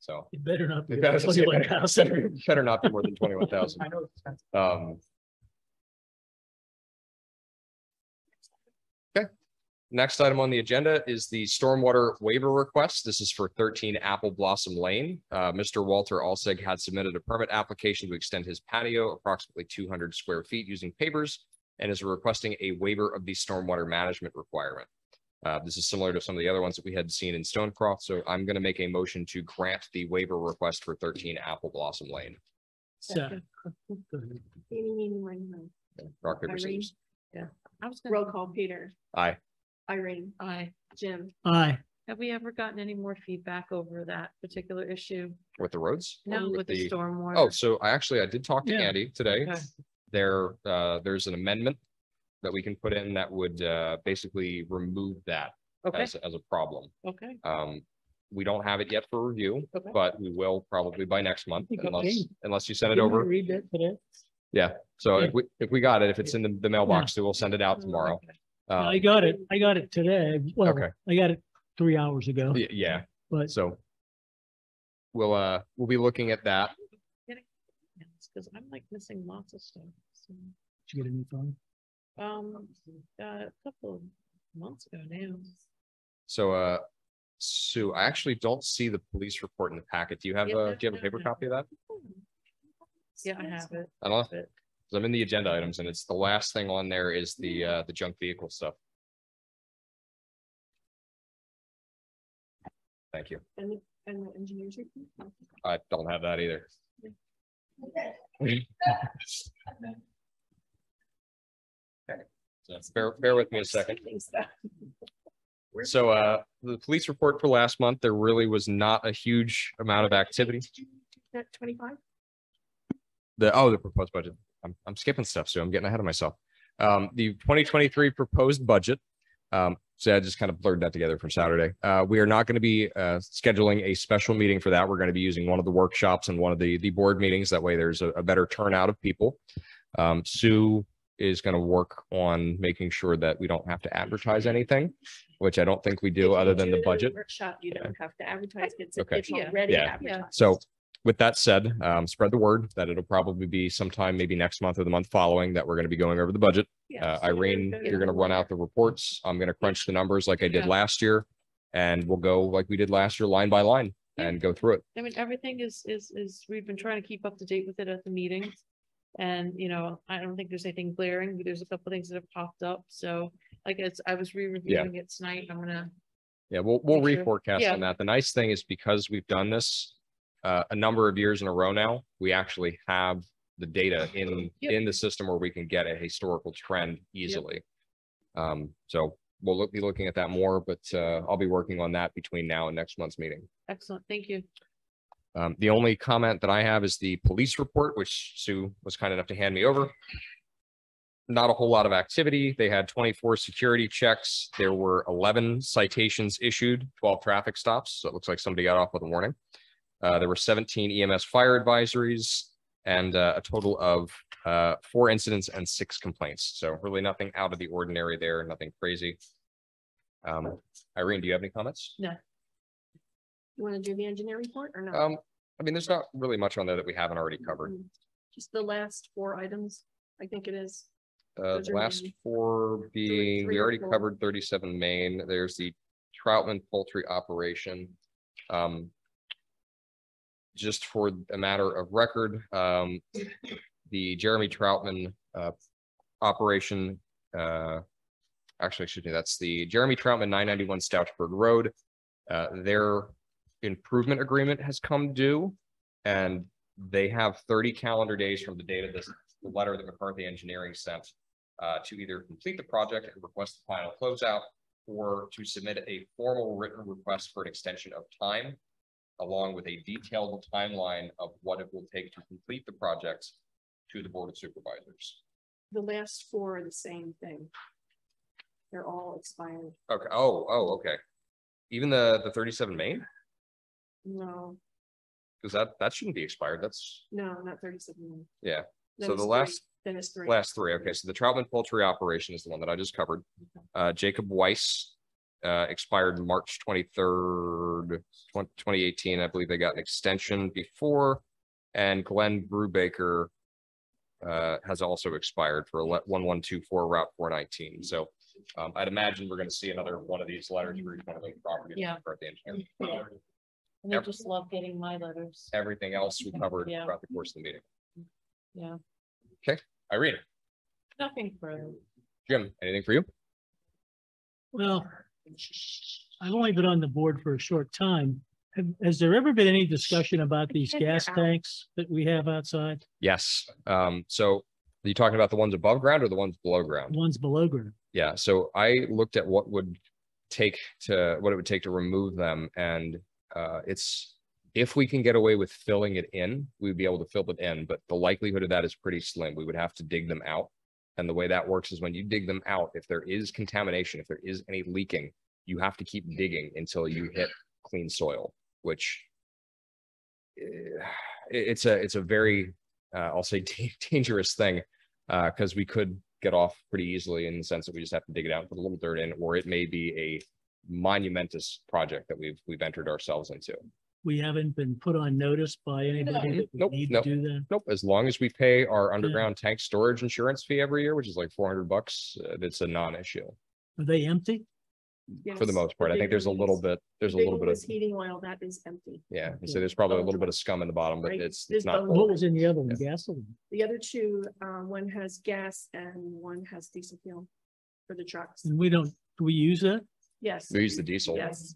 So. It better not be. (laughs) It better- twenty-one thousand. better- Better not be more than twenty-one thousand. (laughs) I know it's expensive. Um. Okay, next item on the agenda is the stormwater waiver request. This is for thirteen Apple Blossom Lane. Uh, Mr. Walter Alsig had submitted a permit application to extend his patio approximately two hundred square feet using pavers and is requesting a waiver of the stormwater management requirement. Uh, this is similar to some of the other ones that we had seen in Stonecroft, so I'm going to make a motion to grant the waiver request for thirteen Apple Blossom Lane. Second. Eeny, meeny, miny, moe. Rock, paper, Irene? scissors. I was gonna. Roll call, Peter, Aye. Irene, Aye. Jim, Aye. Have we ever gotten any more feedback over that particular issue? With the roads? No, with the the- stormwater. Oh, so I actually, I did talk to Yeah. Andy today. Okay. There, uh, there's an amendment that we can put in that would, uh, basically remove that Okay, as, as a problem. okay. Um, we don't have it yet for review, Okay. but we will probably by next month unless, me. unless you send it Didn't I over. Read that today. Yeah, so Yeah. if we, if we got it, if it's in the, the mailbox, then we'll send it out Oh, tomorrow. okay. I Um, got it. I got it today. Well, Okay. I got it three hours ago, y- yeah, but so we'll, uh, we'll be looking at that. Because I'm like missing lots of stuff. so, did you get a new phone? Um, uh, a couple of months ago now. So, uh, Sue, I actually don't see the police report in the packet. Do you have, Yeah, a do you have a paper copy of that? Yeah, I have it. I don't know. But 'cause I'm in the agenda items and it's the last thing on there is the, uh, the junk vehicle stuff. Thank you. and, the- and the engineers. report. I don't have that either. (laughs) okay. So Bear, bear with me a second. So, uh, the police report for last month, there really was not a huge amount of activity. At twenty-five? The, oh, the proposed budget. I'm, I'm skipping stuff, so I'm getting ahead of myself. Um, the twenty twenty-three proposed budget. Um, so I just kind of blurred that together for Saturday. Uh, we are not going to be, uh, scheduling a special meeting for that. We're going to be using one of the workshops and one of the, the board meetings. That way there's a, a better turnout of people. Um, Sue is going to work on making sure that we don't have to advertise anything, which I don't think we If do you other than the budget. Workshop, you don't have to advertise, it's, Okay. it's Yeah. already Yeah. advertised. So with that said, um, spread the word that it'll probably be sometime maybe next month or the month following that we're going to be going over the budget. Yeah, Uh, so you're Irene, gonna you're going to run out the reports. I'm going to crunch the numbers like I did Yeah. last year. And we'll go like we did last year, line by line Yeah. and go through it. I mean, everything is, is, is, we've been trying to keep up to date with it at the meetings. And, you know, I don't think there's anything glaring, but there's a couple things that have popped up, so like it's, I was re-reviewing it tonight, I'm gonna. Yeah, we'll, we'll sure. reforecast Yeah. on that. The nice thing is because we've done this uh, a number of years in a row now, we actually have the data in, Yep. in the system where we can get a historical trend easily. Um, so we'll look, be looking at that more, but uh, I'll be working on that between now and next month's meeting. Excellent, thank you. Um, the only comment that I have is the police report, which Sue was kind enough to hand me over. Not a whole lot of activity. They had twenty-four security checks. There were eleven citations issued, twelve traffic stops. So it looks like somebody got off with a warning. Uh, there were seventeen EMS fire advisories and uh, a total of uh, four incidents and six complaints. So really nothing out of the ordinary there, nothing crazy. Um, Irene, do you have any comments? No. You wanna do the engineer report or no? Um, I mean, there's not really much on there that we haven't already covered. Mm, Just the last four items, I think it is. Uh, the last main. four being, we already covered thirty-seven Main. There's the Troutman poultry operation. Um. Just for a matter of record, um, the Jeremy Troutman, uh, operation, uh. Actually, excuse me, that's the Jeremy Troutman nine ninety-one Stouchsburg Road. Uh, their improvement agreement has come due. And they have thirty calendar days from the date of this, letter that McCarthy Engineering sent uh, to either complete the project and request the final closeout or to submit a formal written request for an extension of time along with a detailed timeline of what it will take to complete the projects to the Board of Supervisors. The last four are the same thing. They're all expired. Okay, oh, oh, okay. Even the, the thirty-seven main, No, because that, that shouldn't be expired. That's, no, not thirty-seven. yeah. Then So the last, Then three. last three, okay, so the Troutman Poultry operation is the one that I just covered. Uh, Jacob Weiss, uh, expired March twenty-third, twenty eighteen, I believe they got an extension before. And Glenn Brubaker uh, has also expired for one one two four Route four nineteen, so um, I'd imagine we're gonna see another one of these letters for each one of those properties. Yeah. for the engineer. And I just love getting my letters. Everything else we covered Yeah. throughout the course of the meeting. Yeah, Okay, Irene, nothing further. Jim, anything for you? Well, I've only been on the board for a short time. Have- Has there ever been any discussion about these gas Al. tanks that we have outside, Yes, um, so are you talking about the ones above ground or the ones below ground? the ones below ground? Yeah, so I looked at what would take to, what it would take to remove them and uh, it's. If we can get away with filling it in, we'd be able to fill it in, but the likelihood of that is pretty slim. We would have to dig them out. And the way that works is when you dig them out, if there is contamination, if there is any leaking, you have to keep digging until you hit clean soil, which. eh, it's a, it's a very, uh, I'll say (laughs) dangerous thing. Uh, because we could get off pretty easily in the sense that we just have to dig it out, and put a little dirt in, or it may be a monumentous project that we've, we've entered ourselves into. We haven't been put on notice by anybody that we Nope, need to nope. do that. Nope, as long as we pay our underground tank storage insurance fee every year, which is like four hundred bucks, uh, it's a non-issue Are they empty? for the Yes, most part. I think there's a little bit, there's a big little bit of, is Heating oil, that is empty. yeah, so there's probably a little bit of scum in the bottom, but Right. it's, There's it's not. both. What was in the other one? Gasoline? The other two, um, one has gas and one has diesel fuel for the trucks. And we don't, do we use that? Yes. We use the diesel. Yes.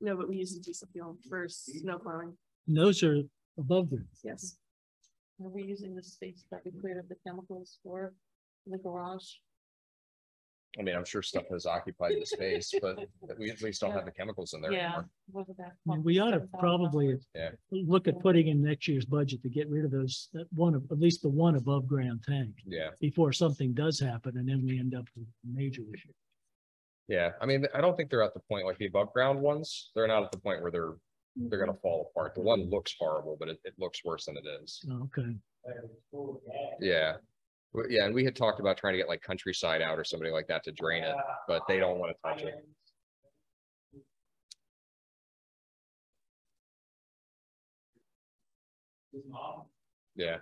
No, but we use the diesel fuel for snow plowing. And those are above ground. Yes. Are we using the space that we cleared of the chemicals for the garage? I mean, I'm sure stuff has occupied the space, but (laughs) we at least don't have the chemicals in there Yeah. anymore. what that I mean. We ought to probably Yeah. look at putting in next year's budget to get rid of those, that one, of at least the one above ground tank Yeah, before something does happen and then we end up with a major issue. Yeah. I mean, I don't think they're at the point like the above ground ones. They're not at the point where they're, they're gonna mm-hmm. fall apart. The one looks horrible, but it, it looks worse than it is. Oh, Okay. Yeah. Yeah, and we had talked about trying to get like countryside out or somebody like that to drain it, but they don't want to touch it. Yeah,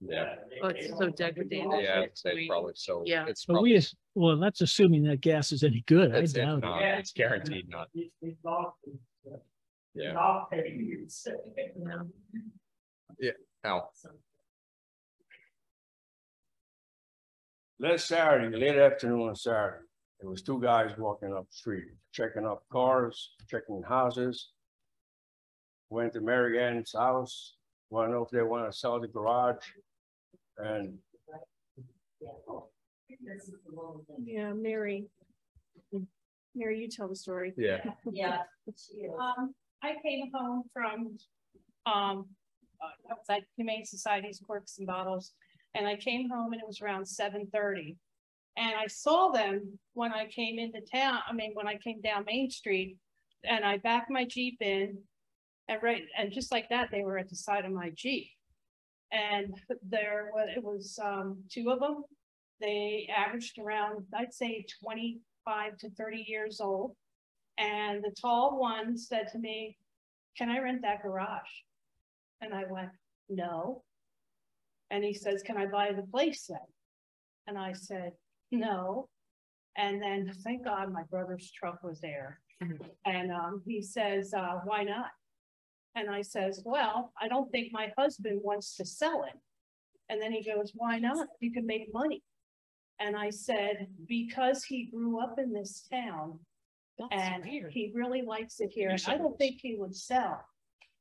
yeah, Oh, it's so degraded. yeah, it's it's We- probably so. Yeah. It's But probably, we, as- well, that's assuming that gas is any good. I it's, it's doubt not, it. it's guaranteed not. Yeah, Yeah. Al, Last Saturday, late afternoon on Saturday, there was two guys walking up the street, checking up cars, checking houses. Went to Mary Ann's house, wanna know if they wanna sell the garage. And Yeah, Mary. Mary, you tell the story. yeah, Yeah. Um, I came home from, um, uh, outside Humane Society's Corks and Bottles. And I came home and it was around seven thirty. And I saw them when I came into town, I mean, when I came down Main Street. And I backed my Jeep in. And right, and just like that, they were at the side of my Jeep. And there was, it was, um, two of them. They averaged around, I'd say twenty-five to thirty years old. And the tall one said to me, can I rent that garage? And I went, no. And he says, can I buy the place then? And I said, no. And then thank God my brother's truck was there. And um, he says, uh, why not? And I says, well, I don't think my husband wants to sell it. And then he goes, why not? You can make money. And I said, because he grew up in this town And he really likes it here. I don't think he would sell.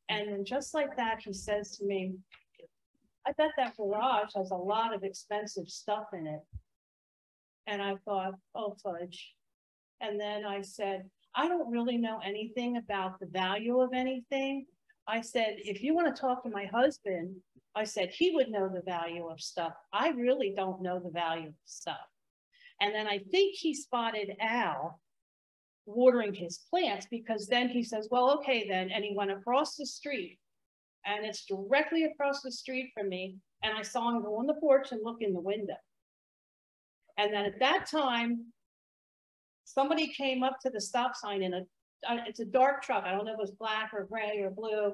And then just like that, he says to me, I bet that garage has a lot of expensive stuff in it. And I thought, oh fudge. And then I said, I don't really know anything about the value of anything. I said, if you want to talk to my husband, I said, he would know the value of stuff. I really don't know the value of stuff. And then I think he spotted Al watering his plants because then he says, well, okay, then. And he went across the street and it's directly across the street from me. And I saw him go on the porch and look in the window. And then at that time, somebody came up to the stop sign in a, it's a dark truck. I don't know if it was black or gray or blue.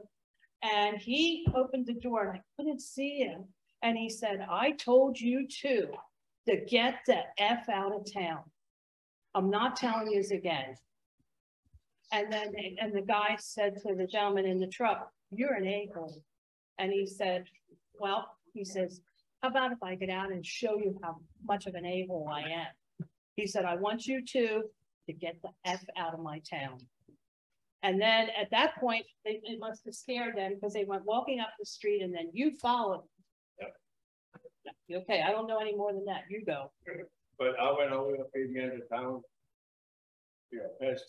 And he opened the door and I couldn't see him. And he said, I told you to, to get the F out of town. I'm not telling you this again. And then, and the guy said to the gentleman in the truck, you're an a-hole. And he said, well, he says, how about if I get out and show you how much of an a-hole I am? He said, I want you to, to get the F out of my town. And then at that point, they, it must have scared them because they went walking up the street and then you followed. Okay, I don't know any more than that. You go. (laughs) But I went all the over to the end of town. Yeah, past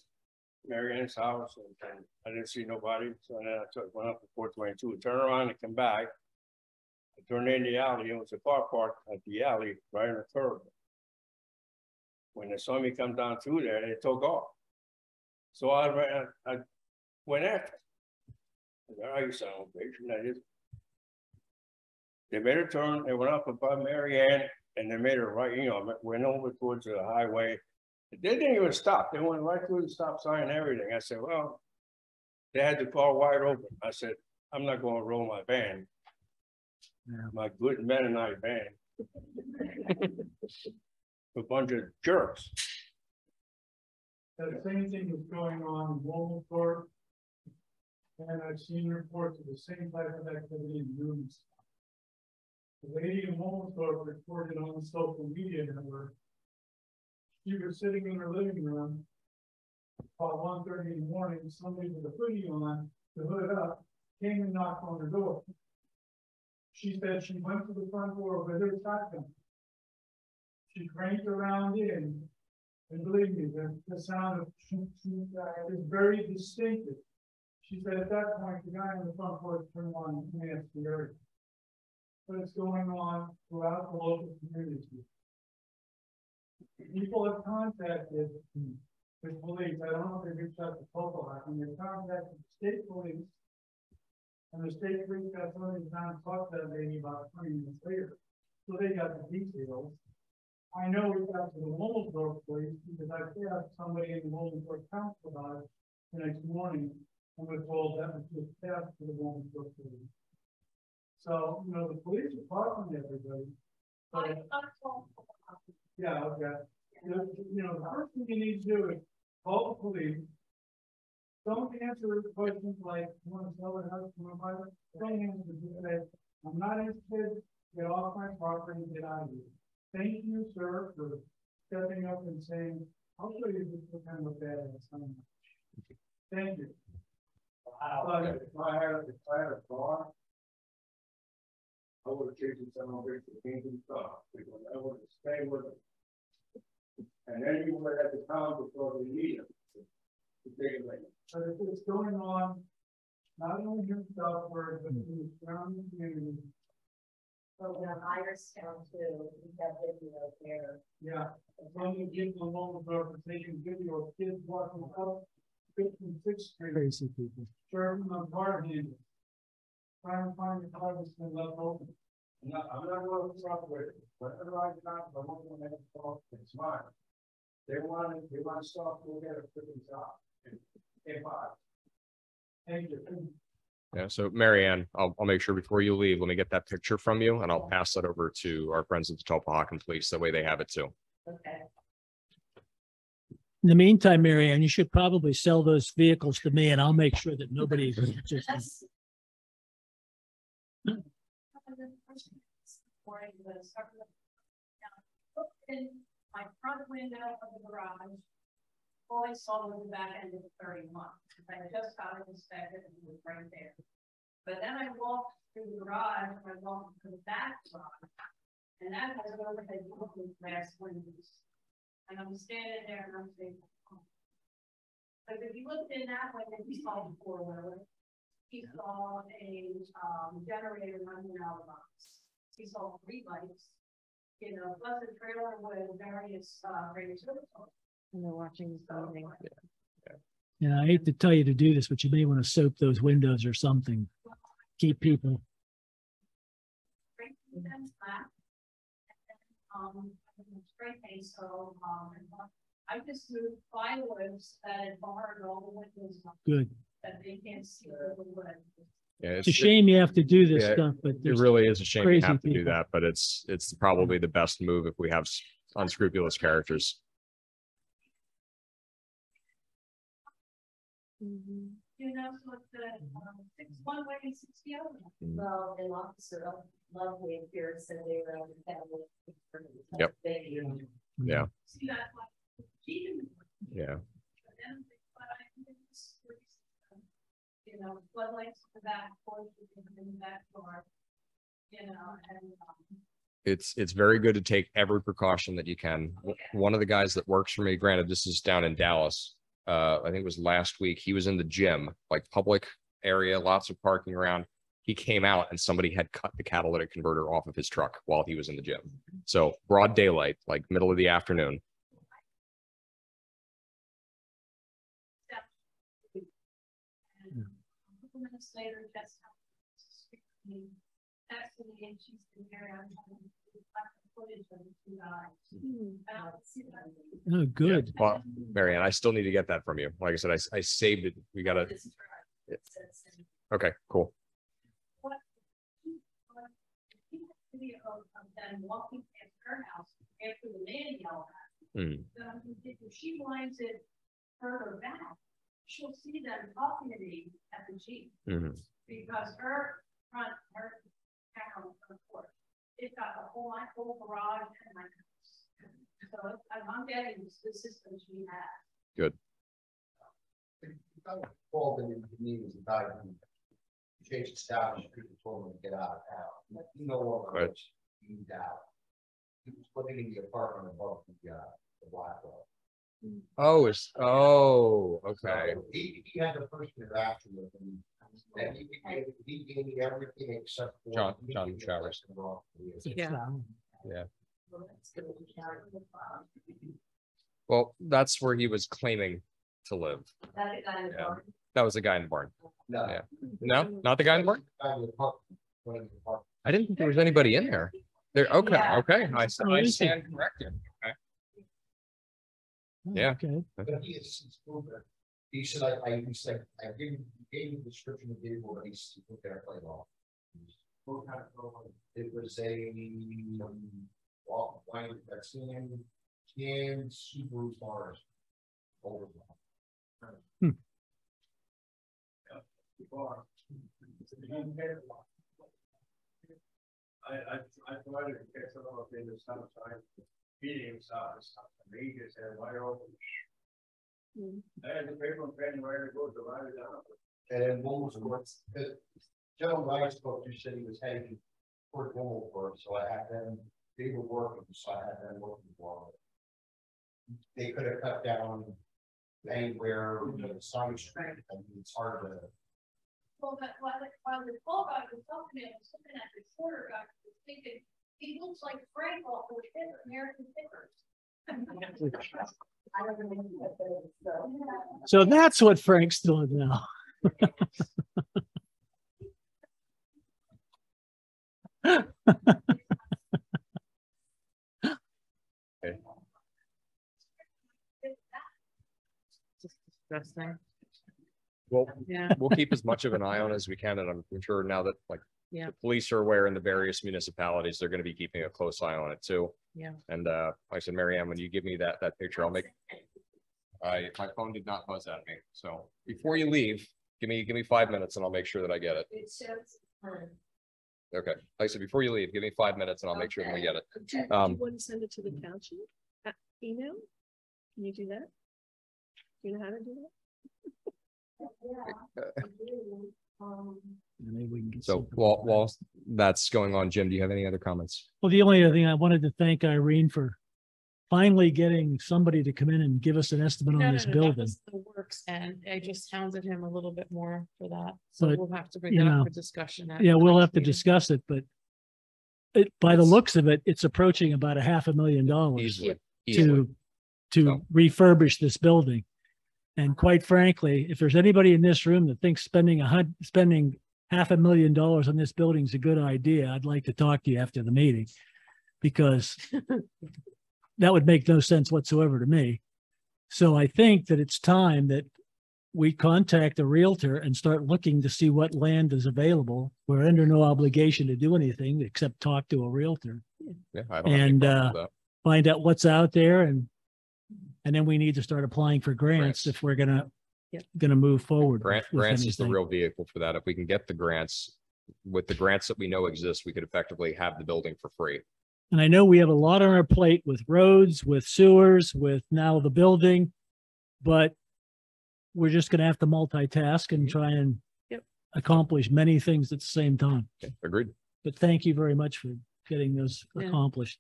Mary Ann's house and, and I didn't see nobody, so then I took, went up to four twenty-two, and turned around and come back. I turned in the alley, and it was a car park at the alley, right in the curb. When they saw me come down through there, they took off. So I ran, I went after. I said, "Are you son of a bitch?" And I just. They made a turn, they went up above Marianne, and they made a right, you know, went over towards the highway. They didn't even stop. They went right through the stop sign and everything. I said, well, they had the car wide open. I said, I'm not going to roll my van. My good Mennonite van. (laughs) A bunch of jerks. That same thing is going on in Wilmington. And I've seen reports of the same type of activity in rooms. The lady in Wilmington reported on the social media network. She was sitting in her living room. About 1.30 in the morning, somebody with a hoodie on, the hood up, came and knocked on her door. She said she went to the front door with her shotgun. She cranked around in, and believe me, the, the sound of shoot, uh, is very distinctive. She said at that point, the guy on the front porch turned on the area. But it's going on throughout the local community. People have contacted the police. I don't know if they reached out to Poplar, and they contacted the state police. And the state police got somebody down and talked to that lady about twenty minutes later. So they got the details. I know we got to the Wilmsburg police because I asked somebody in the Wilmsburg council about it the next morning and was told that was just passed to the Wilmsburg police. So, you know, the police are talking to everybody. But, yeah, okay. You know, you know, the first thing you need to do is call the police. Don't answer questions like, you want to sell it, house, you want to buy it? Don't answer, say, I'm not interested, get off my property, get out of here. Thank you, sir, for stepping up and saying, I'll show you just what kind of bad ass I am. Thank you. But if I had, if I had a car. I would have taken some of it to and stuff, because I would have stayed with it. And then you would have the town before they need it. To take it away. But if it's going on, not only in Stouchsburg, but in the surrounding community, So we have Iris Town too, we have video there. yeah. As long as you can mobile are taking video of kids walking up Fifth and Sixth Street. Crazy people. Serving on car handles. Trying to find the car that's left open. I'm not, I'm not going to talk with it, whatever I got, I want to make it talk, it's mine. They want it, they want stuff, we'll get it, fifty top. Hey, bye. Thank you. Yeah, so Marianne, I'll, I'll make sure before you leave, let me get that picture from you and I'll pass that over to our friends at the Tulpehocken Police. That way they have it too. Okay. In the meantime, Mary Ann, you should probably sell those vehicles to me and I'll make sure that nobody. just- That's- Morning, the start of the- In my front window of the garage. I saw was the back end of the thirty-one, I just got it inspected and it was right there. But then I walked through the garage, and I walked to the back garage, and that has an overhead looking glass windows. And I'm standing there and I'm saying. oh. But if you looked in that way, then you saw the four wheeler. He saw a, um, generator running out of the box. He saw three lights. You know, plus a trailer with various, uh, radios. And they're watching this meeting. And I hate to tell you to do this, but you may want to soap those windows or something. Keep people, Spray paint them flat. And then, Um, so, um, I just moved plywood that barred all the windows. up, good. That they can't see the wood. Yeah, It's a shame you have to do this Yeah, stuff, but It really is a shame you have to do that, but it's, it's probably the best move if we have unscrupulous characters. You know, so it's the, um, six one way and six the other. Well, an officer of Lovely appeared, said they were on the family. Yep. Baby. Yeah, See, that's why. she didn't- yeah. but then, but I think it's, um, You know, floodlights in the back, porch in the back door. You know, and, um, It's, it's very good to take every precaution that you can. W- One of the guys that works for me, granted, this is down in Dallas. Uh, I think it was last week. He was in the gym, like public area, lots of parking around. He came out and somebody had cut the catalytic converter off of his truck while he was in the gym. So broad daylight, like middle of the afternoon. she's been Oh, good. Well, Marianne, I still need to get that from you. Like I said, I, I saved it. We gotta, okay, cool. What? what- Video of of them walking past her house after the man yelled at. Hmm. her. So I'm thinking, if she winds it further back, she'll see them talking to me at the Jeep. Mhm. Because her front, her camera, of course, it got the whole, my whole garage and my house. So I'm, I'm getting the system she has. Good. Paul, the need was a guy who changed establishment, people told him to get out of town. He no longer Right. he moved out. He was living in the apartment above the, uh, the black wall. Oh, it's, oh, okay. So He, he had the first interaction with him. And he, gave- he gave me everything except. for- John- John Showers. Yeah. Yeah. Well, that's where he was claiming to live. That guy in the Yeah. barn. That was the guy in the barn. No. Yeah. No, not the guy in the barn? Guy in the apartment, one of the apartments. I didn't think there was anybody in there. There, okay, Yeah. okay, I, s- Oh, I is he? stand corrected. Okay. Oh, Yeah. Okay. But he is, since moved there. He said, I, I, he said, I gave, him- gave him the description of the vehicle, but he's, he put there play off. It was a, um, well, wine, that's in, can Subaru Stars. Older one. Hmm. I, I, I tried to get some of the summertime, meetings, uh, something, he just had wide open. Had the paper on January to go to write it down. And then Woolworth's, the gentleman I spoke to said he was heading toward Woolworth, so I had them, they were working, so I had them working for them. They could have cut down anywhere, you know, the side street, I mean, it's hard to. Well, but while, the- while the tall guy was talking, I was looking at the shorter guy, was thinking, he looks like Frank off of American Pickers. I don't remember what that is, so. So that's what Frank's doing now. Just disgusting. Well, Yeah. we'll keep as much of an eye on as we can, and I'm sure now that like Yeah. the police are aware in the various municipalities, they're gonna be keeping a close eye on it too. Yeah. And uh, like I said, Mary Ann, when you give me that, that picture, I'll make. I, my phone did not buzz at me, so before you leave, give me, give me five minutes and I'll make sure that I get it. It shows. um, Okay, like I said, before you leave, give me five minutes and I'll make sure that I get it. Do you, do Um, you want to send it to the township, uh, email? Can you do that? Do you know how to do that? Um, Maybe we can get So something while, like that. while that's going on, Jim, do you have any other comments? Well, the only other thing I wanted to thank Irene for finally getting somebody to come in and give us an estimate No, on no, this no, that building. was the works and I just hounded him a little bit more for that. So But, we'll have to bring you that know, up for discussion. at Yeah, the we'll next have to meeting. discuss it, but it, by the It's- looks of it, it's approaching about a half a million dollars Easily, easily. to, to refurbish this building. And quite frankly, if there's anybody in this room that thinks spending a hun, spending half a million dollars on this building is a good idea, I'd like to talk to you after the meeting. Because (laughs) that would make no sense whatsoever to me. So I think that it's time that we contact a Realtor and start looking to see what land is available. We're under no obligation to do anything except talk to a Realtor Yeah, I don't have any and problem uh, with that. find out what's out there and and then we need to start applying for grants Grants. if we're gonna Yep. gonna move forward. Grant, with grants is the real vehicle for that. If we can get the grants, with the grants that we know exist, we could effectively have the building for free. And I know we have a lot on our plate with roads, with sewers, with now the building. But we're just gonna have to multitask and mm-hmm. try and Yep. accomplish many things at the same time. Okay, Agreed. But thank you very much for getting those Yeah. accomplished.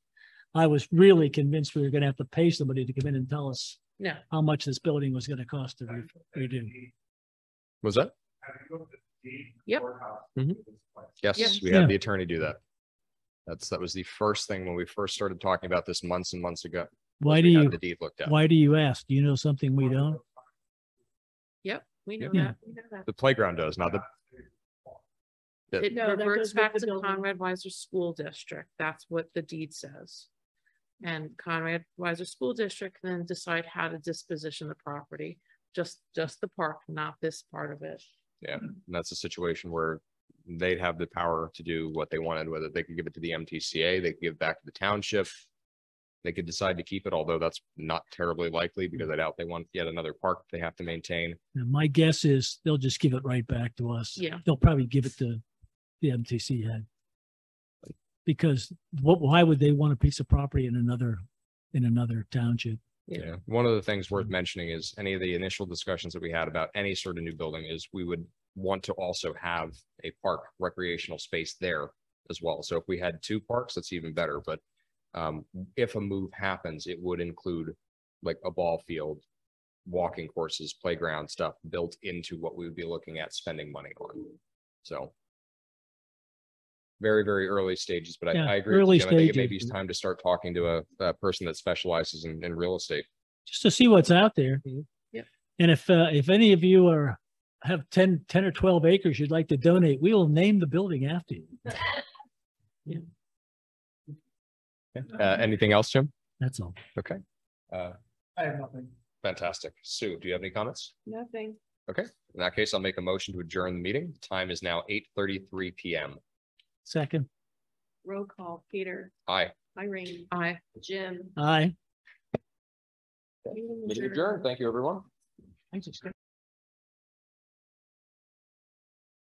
I was really convinced we were gonna have to pay somebody to come in and tell us No, how much this building was gonna cost to re- redo. Was that? Yep. Mm-hmm. Yes, Yes. we Yeah. had the attorney do that. That's, that was the first thing when we first started talking about this months and months ago. was Why we do had you, The deed looked at. why do you ask? Do you know something we don't? yep, we know Yeah. that. we know that. The playground does, not the, Yeah. It No, that reverts goes with back the to building. Conrad Weiser School District. That's what the deed says. And Conrad Weiser School District then decide how to disposition the property, just, just the park, not this part of it. yeah, and that's a situation where they'd have the power to do what they wanted, whether they could give it to the MTCA, they could give it back to the township. They could decide to keep it, although that's not terribly likely because I doubt they want yet another park they have to maintain. And my guess is they'll just give it right back to us. Yeah. They'll probably give it to the MTC head. Because what, why would they want a piece of property in another, in another township? Yeah. Yeah, one of the things worth mentioning is any of the initial discussions that we had about any sort of new building is we would want to also have a park recreational space there as well. So if we had two parks, that's even better, but um, if a move happens, it would include like a ball field, walking courses, playground stuff built into what we would be looking at spending money on. So very, very early stages, but I, Yeah, I agree. with early you, Jim. I think it maybe it's time to start talking to a, a person that specializes in, in real estate. Just to see what's out there. Yep. And if, uh, if any of you are, have 10 10 or twelve acres you'd like to donate, we will name the building after you. (laughs) Uh, anything else, Jim? That's all. Okay. Uh, I have nothing. fantastic. Sue, do you have any comments? Nothing. Okay, in that case, I'll make a motion to adjourn the meeting. the Time is now eight thirty-three PM. Second, Roll call, Peter, Aye. Irene, Aye. Jim. aye. Meeting Meeting adjourned. adjourned. Thank you, everyone. I just got